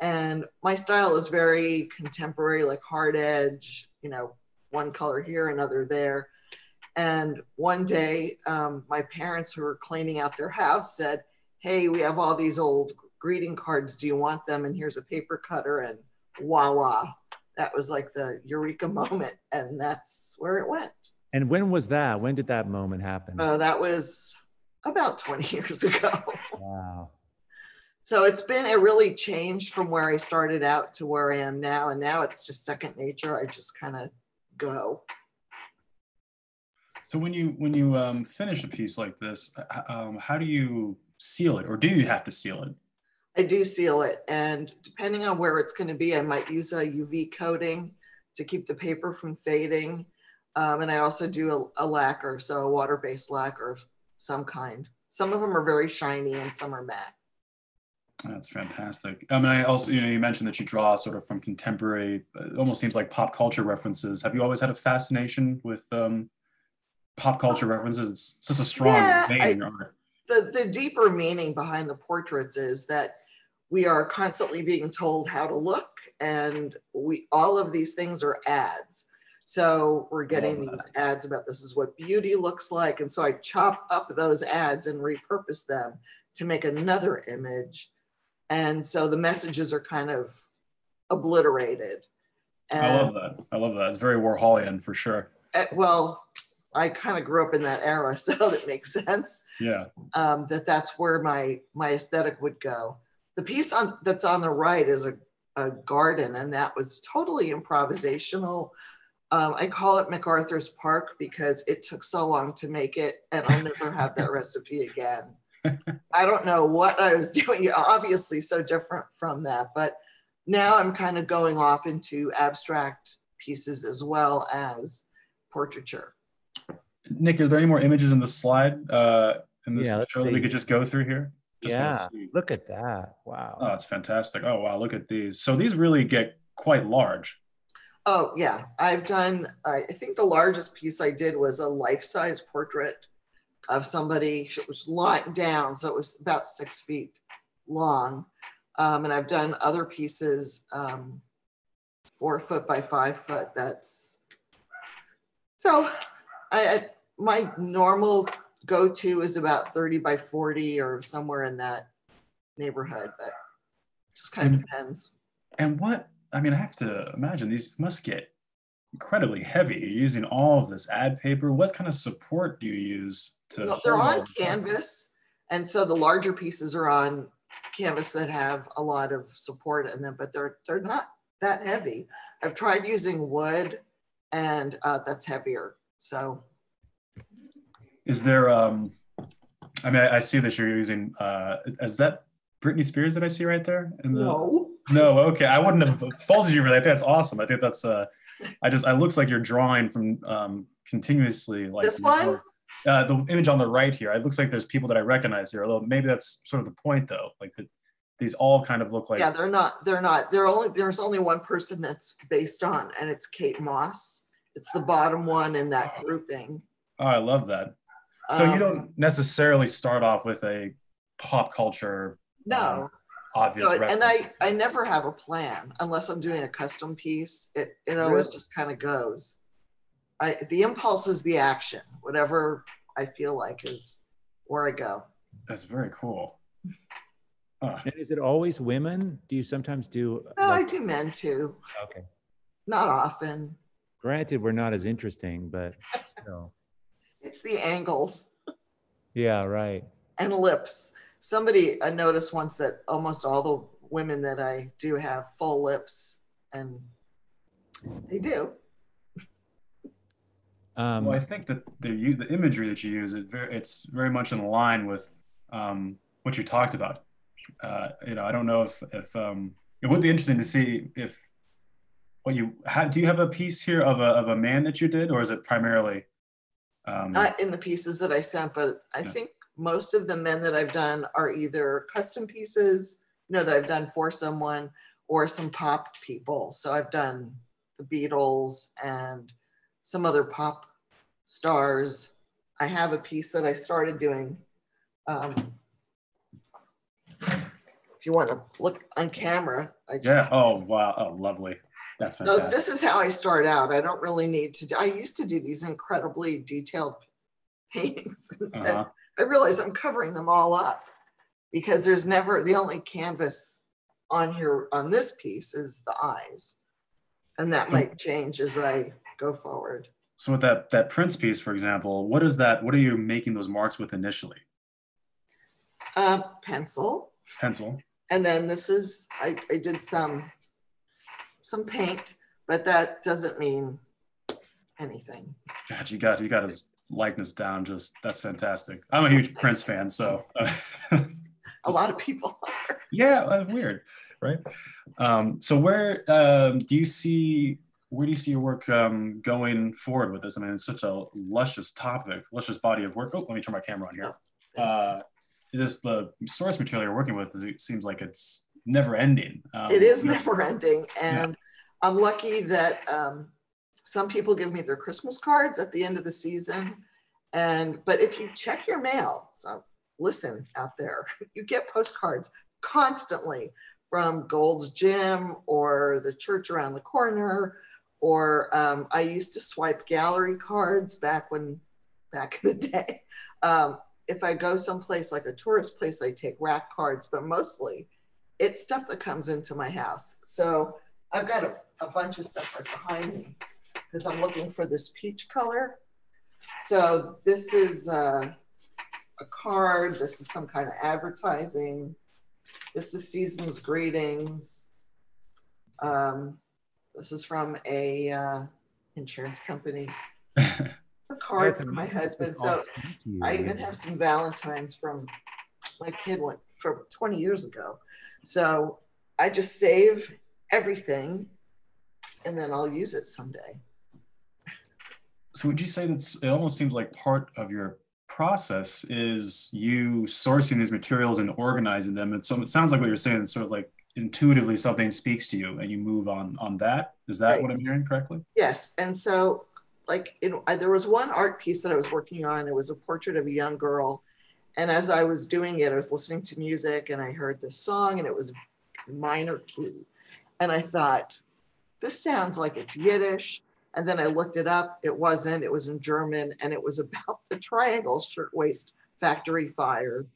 And my style is very contemporary, like hard edge, you know, one color here, another there. And one day, um, my parents who were cleaning out their house said, Hey, we have all these old greeting cards. Do you want them? And here's a paper cutter. And voila, that was like the eureka moment. And that's where it went. And when was that? When did that moment happen? Uh, that was about 20 years ago. wow. So it's been, it really changed from where I started out to where I am now. And now it's just second nature. I just kind of go. So when you when you um, finish a piece like this, um, how do you seal it, or do you have to seal it? I do seal it. And depending on where it's going to be, I might use a UV coating to keep the paper from fading. Um, and I also do a, a lacquer, so a water based lacquer of some kind. Some of them are very shiny and some are matte. That's fantastic. I mean, I also, you know, you mentioned that you draw sort of from contemporary, it almost seems like pop culture references. Have you always had a fascination with um, pop culture references? It's such a strong Yeah, vein I- in your art. the the deeper meaning behind the portraits is that we are constantly being told how to look and we all of these things are ads so we're getting these ads about this is what beauty looks like and so i chop up those ads and repurpose them to make another image and so the messages are kind of obliterated I love that. I love that. It's very Warholian for sure. uh, well i kind of grew up in that era so that makes sense Yeah. um, that that's where my my aesthetic would go. The piece on that's on the right is a, a garden, and that was totally improvisational. Um, I call it MacArthur's Park because it took so long to make it, and I'll never have that recipe again. I don't know what I was doing. Obviously, so different from that, but now I'm kind of going off into abstract pieces as well as portraiture. Nick, are there any more images in the slide uh, in this Yeah, let's show that we could just go through here? Just yeah. Look at that. Wow. Oh, it's fantastic. Oh, wow. Look at these. So these really get quite large. Oh, yeah. I've done, I I think the largest piece I did was a life size portrait of somebody. It was lying down, so it was about six feet long. Um, and I've done other pieces, um, four foot by five foot. That's so I, I my normal go to is about 30 by 40 or somewhere in that neighborhood, but it just kind of depends. And what, I mean, I have to imagine these must get incredibly heavy. You're using all of this ad paper. What kind of support do you use to? No, they're on canvas, and so the larger pieces are on canvas that have a lot of support in them, but they're they're not that heavy. I've tried using wood, and uh, that's heavier. So Is there, um, I mean, I, I see that you're using, uh, is that Britney Spears that I see right there? In the, no, No, okay. I wouldn't have faulted you for that. That's awesome. I think that's uh I just, it looks like you're drawing from um continuously like This one? Uh, the image on the right here. It looks like there's people that I recognize here. Although maybe that's sort of the point though. Like that these all kind of look like yeah, they're not. They're not. They're only. There's only one person that's based on, and it's Kate Moss. It's the bottom one in that grouping. oh I love that. So you Um, don't necessarily start off with a pop culture No, obvious No, and. I, I never have a plan unless I'm doing a custom piece. It, it always Really? just kind of goes. I, the impulse is the action. Whatever I feel like is where I go. That's very cool. And is it always women? Do you sometimes do? No, I do men too. Okay. Not often. Granted, we're not as interesting, but still. It's the angles Yeah, right. and lips. Somebody I noticed once that almost all the women that I do have full lips, and they do. Um, well, I think that the the imagery that you use it very it's very much in line with um, what you talked about. Uh, you know, I don't know if if um, it would be interesting to see if what you had. Do you have a piece here of a of a man that you did, or is it primarily? Um, not in the pieces that I sent, but I Yeah. think most of the men that I've done are either custom pieces, you know, that I've done for someone or some pop people. So I've done the Beatles and some other pop stars. I have a piece that I started doing. Um, if you want to look on camera, I just yeah. Oh wow. Oh, lovely. That's fantastic. so this is how I start out. I don't really need to. do- I used to do these incredibly detailed paintings. Uh-huh. I realize I'm covering them all up because there's never the only canvas on here on this piece is the eyes, and that might change as I go forward. So with that that Prince piece, for example, what is that? What are you making those marks with initially? Uh, pencil, Pencil. and then this is I, I did some some paint, but that doesn't mean anything. God, you got you got his likeness down. Just that's fantastic. I'm a huge Prince fan, so A lot of people are. yeah, that's weird, right? Um, so where um, do you see where do you see your work um, going forward with this? I mean, it's such a luscious topic, luscious body of work. Oh, let me turn my camera on here. Uh, this the source material you're working with. It seems like it's never ending. Um, it is never ending and i'm lucky that um, some people give me their christmas cards at the end of the season and but if you check your mail so listen out there you get postcards constantly from gold's gym or the church around the corner or um, i used to swipe gallery cards back when back in the day um, if i go someplace like a tourist place i take rack cards but mostly it's stuff that comes into my house. So I've got a, a bunch of stuff right behind me because I'm looking for this peach color. So this is uh, a card. This is some kind of advertising. This is season's greetings. Um, this is from a uh, insurance company. A card from my husband. So sent to you. I even have some Valentines from my kid went for 20 years ago. So I just save everything and then I'll use it someday. So would you say that's it almost seems like part of your process is you sourcing these materials and organizing them. And so it sounds like what you're saying is sort of like intuitively something speaks to you and you move on on that. Is that Right. what I'm hearing correctly? Yes. And so, like, it, I, there was one art piece that I was working on. It was a portrait of a young girl. And as I was doing it, I was listening to music and I heard this song and it was minor key. And I thought, this sounds like it's Yiddish. And then I looked it up. It wasn't, it was in German and it was about the Triangle Shirtwaist Factory Fire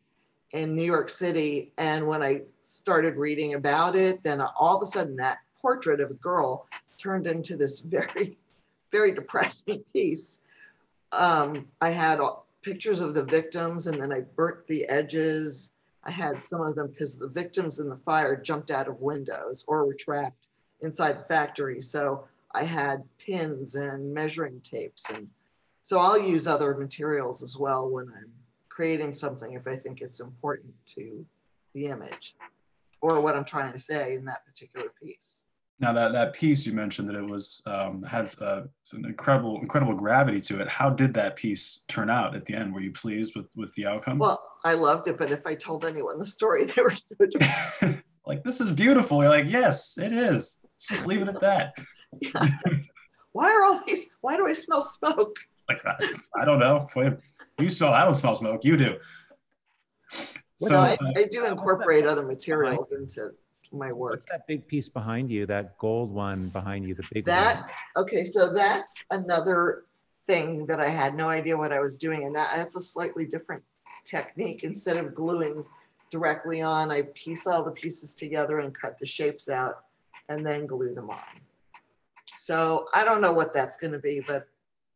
in New York City. And when I started reading about it, then all of a sudden that portrait of a girl turned into this very, very depressing piece. Um, I had all- pictures of the victims and then I burnt the edges I had some of them because the victims in the fire jumped out of windows or were trapped inside the factory. So I had pins and measuring tapes. And so I'll use other materials as well when I'm creating something if I think it's important to the image or what I'm trying to say in that particular piece. Now that that piece you mentioned that it was um, has uh, an incredible incredible gravity to it. How did that piece turn out at the end? Were you pleased with with the outcome? Well, I loved it, but if I told anyone the story, they were so like this is beautiful. You're like, yes, it is. Let's just leave it at that. Yeah. why are all these? Why do I smell smoke? Like I, I don't know. You smell. I don't smell smoke. You do. So I, uh, I do incorporate other materials into my work. What's that big piece behind you? That gold one behind you, the big That, one. okay, so that's another thing that I had no idea what I was doing. And that, that's a slightly different technique. Instead of gluing directly on, I piece all the pieces together and cut the shapes out and then glue them on. So I don't know what that's gonna be, but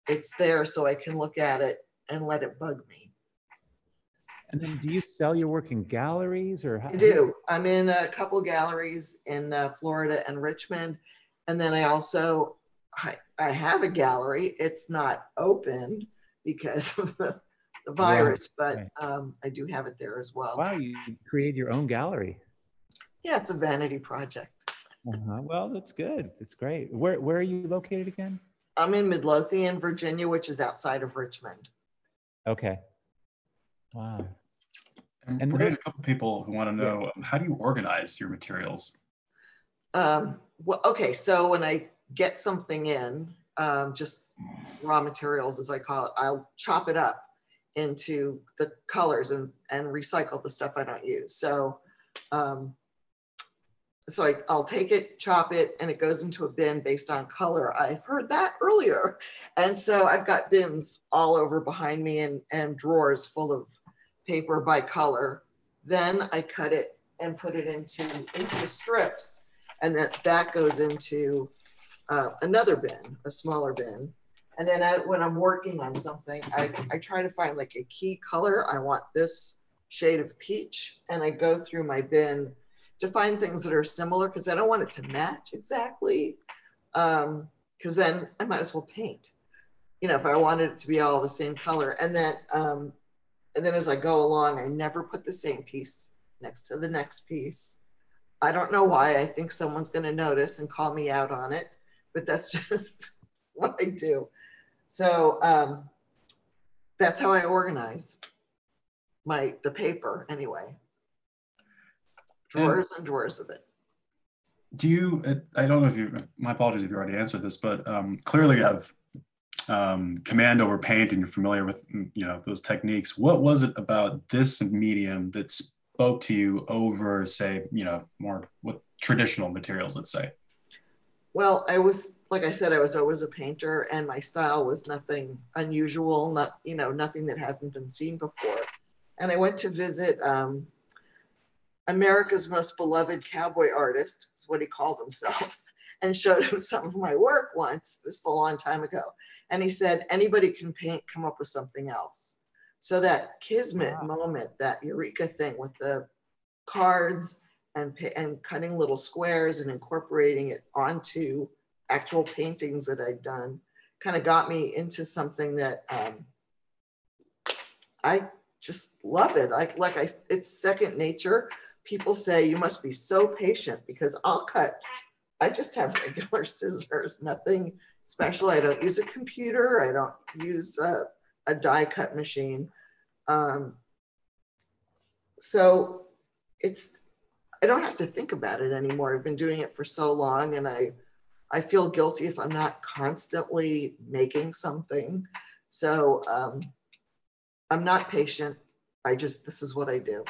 it's there so I can look at it and let it bug me. And then do you sell your work in galleries or? How, I do. I'm in a couple galleries in uh, Florida and Richmond. And then I also, I, I have a gallery. It's not open because of the, the virus, but right. um, I do have it there as well. Wow, you create your own gallery. Yeah, it's a vanity project. Uh-huh. Well, that's good. That's great. Where, where are you located again? I'm in Midlothian, Virginia, which is outside of Richmond. Okay. Wow. And, And we're then- getting a couple people who want to know um, how do you organize your materials? Um, well, okay, so when I get something in, um, just raw materials as I call it, I'll chop it up into the colors and, and recycle the stuff I don't use. So, um, so I'll take it, chop it, and it goes into a bin based on color. I've heard that earlier. And so I've got bins all over behind me and, and drawers full of paper by color. Then I cut it and put it into, into strips. And then that goes into uh, another bin, a smaller bin. And then I, when I'm working on something, I, I try to find like a key color. I want this shade of peach. And I go through my bin to find things that are similar because I don't want it to match exactly. Because then I might as well paint. You know, if I wanted it to be all the same color. And then, um, and then as I go along, I never put the same piece next to the next piece. I don't know why. I think someone's going to notice and call me out on it, but that's just what I do. So um, that's how I organize my the paper anyway. Drawers and drawers of it. Do you, I don't know if you, my apologies if you already answered this, but um, clearly you have um, command over paint and you're familiar with, you know, those techniques. What was it about this medium that spoke to you over, say, you know, more with traditional materials, let's say? Well, I was, like I said, I was always a painter and my style was nothing unusual, not, you know, nothing that hasn't been seen before. And I went to visit um, America's most beloved cowboy artist, is what he called himself, and showed him some of my work once. This is a long time ago. And he said, anybody can paint, come up with something else. So that kismet Wow. moment, that eureka thing with the cards and, and cutting little squares and incorporating it onto actual paintings that I'd done, kind of got me into something that um, I just love it. I like I it's second nature. People say you must be so patient because I'll cut. I just have regular scissors, nothing special. I don't use a computer. I don't use a, a die cut machine. Um, so it's I don't have to think about it anymore. I've been doing it for so long and I I feel guilty if I'm not constantly making something. So um, I'm not patient. I just this is what I do.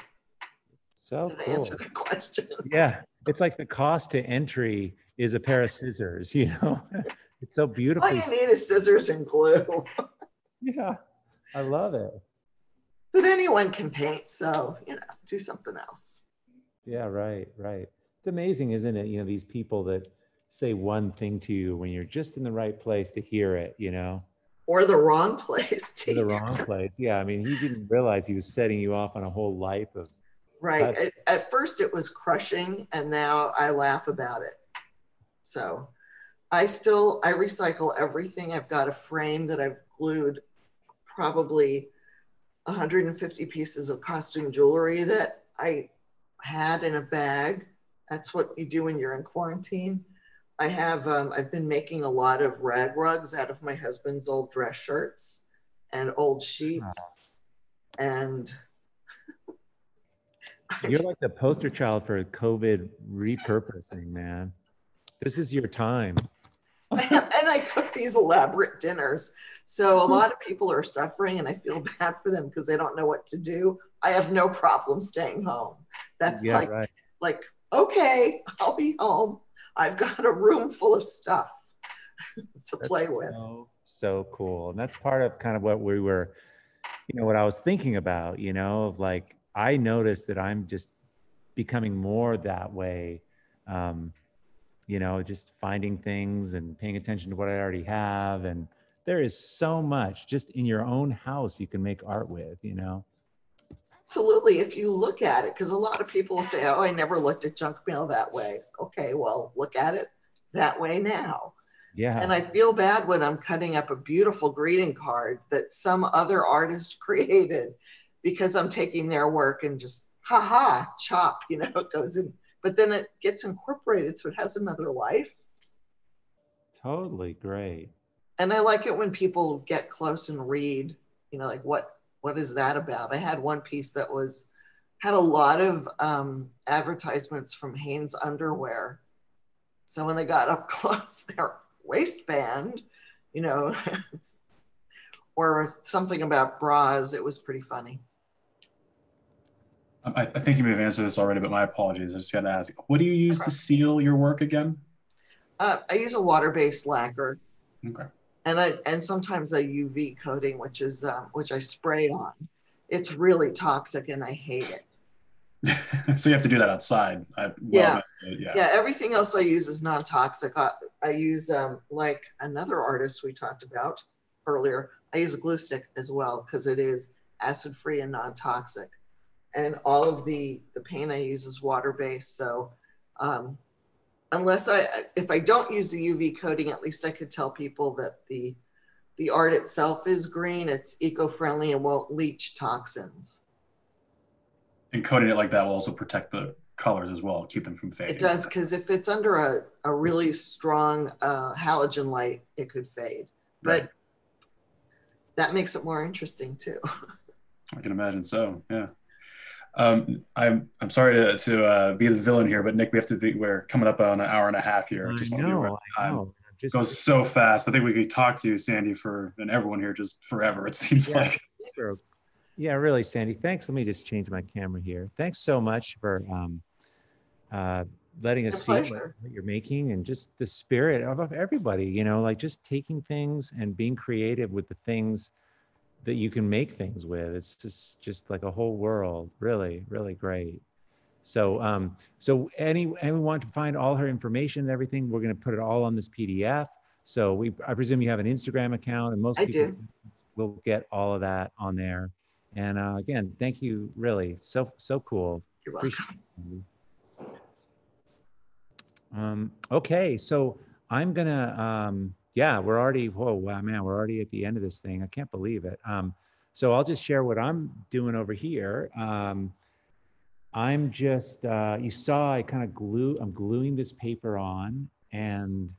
So Did I cool. answer the question? Yeah. It's like the cost to entry is a pair of scissors, you know? It's so beautiful. All you need is scissors and glue. Yeah. I love it. But anyone can paint, so you know, do something else. Yeah, right, right. It's amazing, isn't it? You know, these people that say one thing to you when you're just in the right place to hear it, you know, Or the wrong place the wrong place. Yeah, I mean, he didn't realize he was setting you off on a whole life of Right. But- At, at first it was crushing and now I laugh about it. So I still, I recycle everything. I've got a frame that I've glued probably 150 pieces of costume jewelry that I had in a bag. That's what you do when you're in quarantine. I have, um, I've been making a lot of rag rugs out of my husband's old dress shirts and old sheets. And You're like the poster child for COVID repurposing, man. This is your time. and I cook these elaborate dinners. So a lot of people are suffering, and I feel bad for them because they don't know what to do. I have no problem staying home. That's Yeah, like, right. like, okay, I'll be home. I've got a room full of stuff to That's play with. So, so cool. And that's part of kind of what we were, you know, what I was thinking about, you know, of like, I noticed that I'm just becoming more that way. Um, you know, just finding things and paying attention to what I already have. And there is so much just in your own house you can make art with, you know? Absolutely. If you look at it, because a lot of people will say, oh, I never looked at junk mail that way. Okay, well, look at it that way now. Yeah. And I feel bad when I'm cutting up a beautiful greeting card that some other artist created because I'm taking their work and just, ha ha, chop, you know, it goes in, but then it gets incorporated so it has another life. totally great. And I like it when people get close and read, you know, like what what is that about? I had one piece that was had a lot of um, advertisements from Hanes underwear. So when they got up close, their waistband, you know, or something about bras, it was pretty funny. I, I think you may have answered this already, but my apologies. I just got to ask, what do you use to seal your work again? Uh, I use a water-based lacquer, Okay. and I and sometimes a UV coating, which is uh, which I spray on. It's really toxic, and I hate it. so you have to do that outside. I, well, Yeah. yeah. yeah everything else i use is non-toxic i, I use um, like another artist we talked about earlier i use a glue stick as well because it is acid free and non-toxic and all of the the paint i use is water based so um, unless i if i don't use the uv coating at least i could tell people that the the art itself is green it's eco-friendly and won't leach toxins And coating it like that will also protect the colors as well, keep them from fading. It does because if it's under a, a really strong uh, halogen light, it could fade. But Right. that makes it more interesting too. I can imagine so. Yeah. Um, I'm I'm sorry to, to uh, be the villain here, but Nick, we have to be. We're coming up on an hour and a half here. I Just want to be aware know, I time. know. Just, goes so fast. I think we could talk to you, Sandy, for and everyone here just forever. It seems Yeah. like. Sure. Yeah, really, Sandy. Thanks. Let me just change my camera here. Thanks so much for um, uh, letting us see what, what you're making and just the spirit of, of everybody. You know, like just taking things and being creative with the things that you can make things with. It's just just like a whole world. Really, really great. So, um, so any anyone want to find all her information and everything, we're going to put it all on this PDF. So we, I presume you have an Instagram account, and most I people do. will get all of that on there. And uh, again, thank you. Really, so so cool. You're welcome. Um, okay, so I'm gonna. Um, yeah, we're already. Whoa, wow, man, we're already at the end of this thing. I can't believe it. Um, so I'll just share what I'm doing over here. Um, I'm just. Uh, you saw I kind of glue. I'm gluing this paper on, and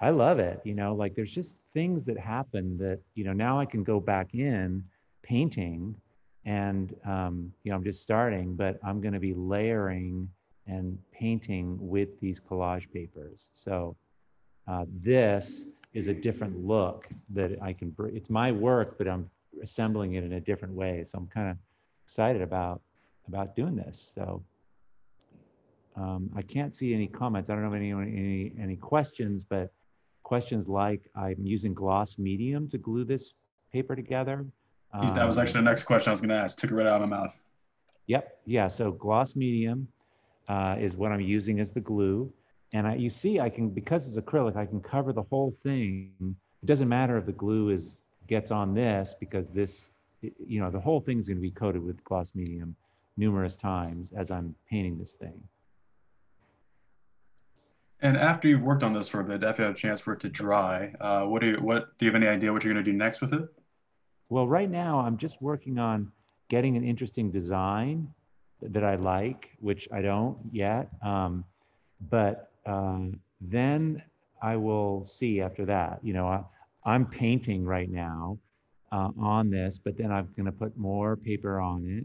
I love it. You know, like there's just things that happen that you know now I can go back in painting and um, you know i'm just starting but i'm going to be layering and painting with these collage papers so uh, this is a different look that i can bring. it's my work but i'm assembling it in a different way so i'm kind of excited about about doing this so um, i can't see any comments i don't know if anyone any any questions but questions like i'm using gloss medium to glue this paper together that was Um, actually the next question I was going to ask. Took it right out of my mouth. Yep. Yeah. So gloss medium uh, is what I'm using as the glue. And I, you see, I can, because it's acrylic, I can cover the whole thing. It doesn't matter if the glue is, gets on this because this, you know, the whole thing's going to be coated with gloss medium. numerous times as I'm painting this thing. And after you've worked on this for a bit, after you have a chance for it to dry, uh, what do you what do you have any idea what you're going to do next with it? Well, right now I'm just working on getting an interesting design that I like, which I don't yet. Um, but um, then I will see after that. You know, I, I'm painting right now uh, on this, but then I'm going to put more paper on it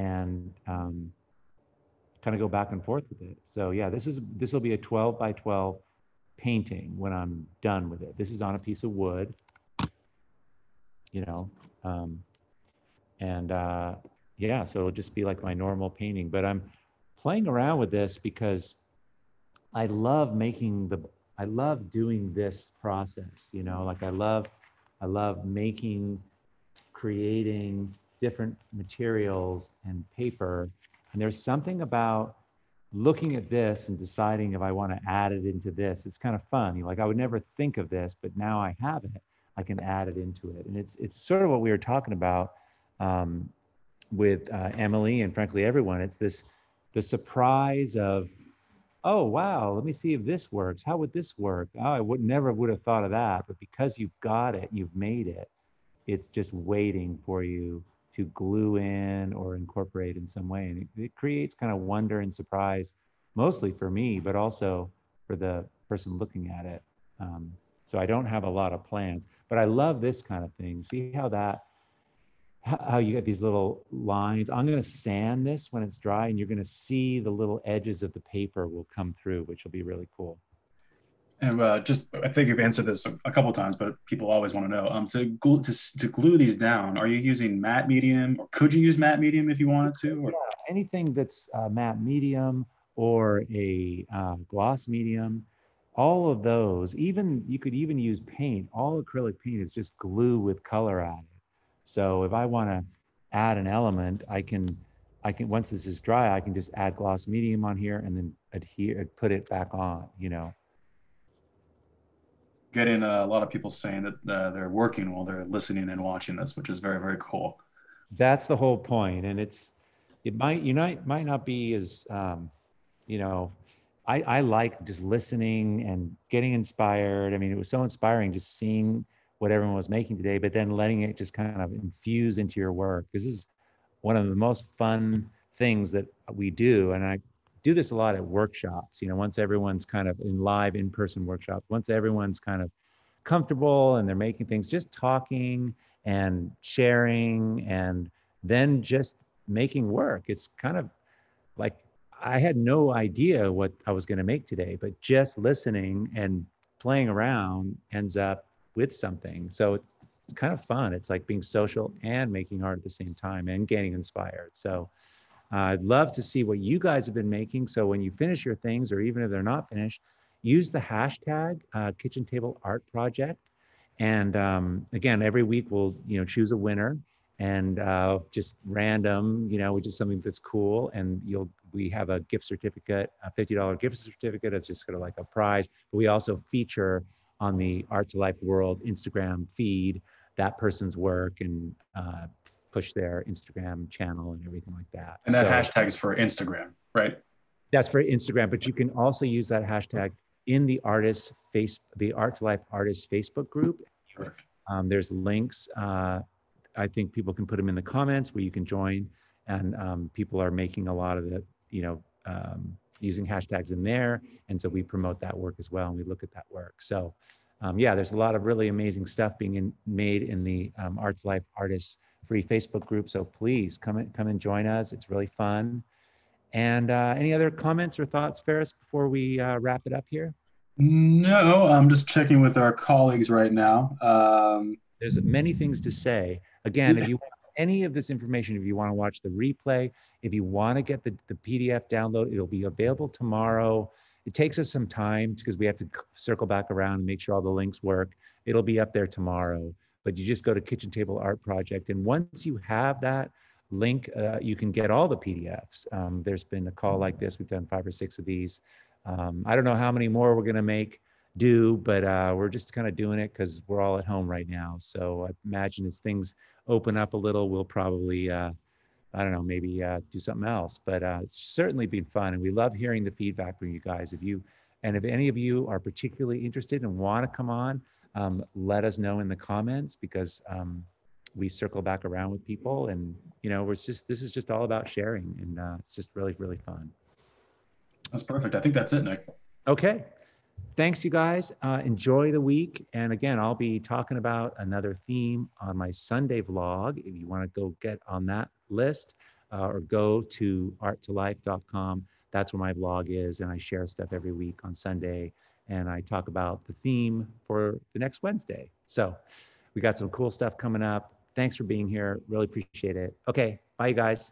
and um, kind of go back and forth with it. So yeah, this is this will be a 12 by 12 painting when I'm done with it. This is on a piece of wood, you know, um, and uh, yeah, so it'll just be like my normal painting. But I'm playing around with this because I love making the I love doing this process, you know, like I love I love making creating different materials and paper. And there's something about looking at this and deciding if I want to add it into this. It's kind of fun. You like I would never think of this, but now I have it. I can add it into it. And it's it's sort of what we were talking about um, with uh, Emily and frankly everyone. It's this the surprise of oh wow let me see if this works. How would this work? Oh i would never would have thought of that but because you've got it you've made it it's just waiting for you to glue in or incorporate in some way and it, it creates kind of wonder and surprise mostly for me but also for the person looking at it. Um, so i don't have a lot of plans but i love this kind of thing. See how that how you get these little lines. I'm going to sand this when it's dry and you're going to see the little edges of the paper will come through, which will be really cool. And uh, just, I think you've answered this a, a couple times, but people always want to know. Um, to glue, to, to glue these down, are you using matte medium, or could you use matte medium if you wanted to? Or? Yeah, anything that's uh, matte medium or a uh, gloss medium, all of those. Even you could even use paint. All acrylic paint is just glue with color added. So if I want to add an element, I can, I can, once this is dry, I can just add gloss medium on here and then adhere, put it back on, you know. Getting a lot of people saying that uh, they're working while they're listening and watching this, which is very, very cool. That's the whole point. And it's, it might, you might, might not be as, um, you know, I, I like just listening and getting inspired. I mean, it was so inspiring just seeing what everyone was making today, but then letting it just kind of infuse into your work. This is one of the most fun things that we do. And I do this a lot at workshops, you know, once everyone's kind of in live in-person workshops, once everyone's kind of comfortable and they're making things, just talking and sharing and then just making work. It's kind of like I had no idea what I was going to make today, but just listening and playing around ends up with something. So it's, it's kind of fun. It's like being social and making art at the same time and getting inspired. So uh, I'd love to see what you guys have been making. So when you finish your things, or even if they're not finished, use the hashtag uh, Kitchen Table Art Project. And um, again, every week we'll you know choose a winner and uh, just random, you know, which is something that's cool. And you'll we have a gift certificate, a fifty dollar gift certificate. It's just sort of like a prize. But we also feature on the Art2Life World Instagram feed that person's work and uh, push their Instagram channel and everything like that. And that so, hashtag is for Instagram, right? That's for Instagram, but you can also use that hashtag in the artist face, the Art2Life Artists Facebook group. Um, there's links. Uh, I think people can put them in the comments where you can join, and um, people are making a lot of the, you know, um, using hashtags in there. And so we promote that work as well and we look at that work. So um, yeah, there's a lot of really amazing stuff being in, made in the um, Art2Life Artists free Facebook group. So please come and come and join us. It's really fun. And uh, any other comments or thoughts, Ferris, before we uh, wrap it up here? No, I'm just checking with our colleagues right now. Um, There's many things to say. Again, yeah. if you any of this information, if you want to watch the replay, if you want to get the, the PDF download, it'll be available tomorrow. It takes us some time because we have to circle back around and make sure all the links work. It'll be up there tomorrow, but you just go to Kitchen Table Art Project. And once you have that link, uh, you can get all the PDFs. Um, there's been a call like this. We've done five or six of these. Um, I don't know how many more we're going to make do, but uh, we're just kind of doing it because we're all at home right now. So I imagine as things open up a little, we'll probably uh, I don't know, maybe uh, do something else. But uh, it's certainly been fun, and we love hearing the feedback from you guys. If you and if any of you are particularly interested and want to come on, um, let us know in the comments because um, we circle back around with people, and you know, we're just this is just all about sharing, and uh, it's just really really fun. That's perfect. I think that's it, Nick. Okay. Thanks, you guys. Uh, enjoy the week. And again, I'll be talking about another theme on my Sunday vlog. If you want to go get on that list uh, or go to art2life.com, that's where my blog is. And I share stuff every week on Sunday. And I talk about the theme for the next Wednesday. So we got some cool stuff coming up. Thanks for being here. Really appreciate it. Okay. Bye, you guys.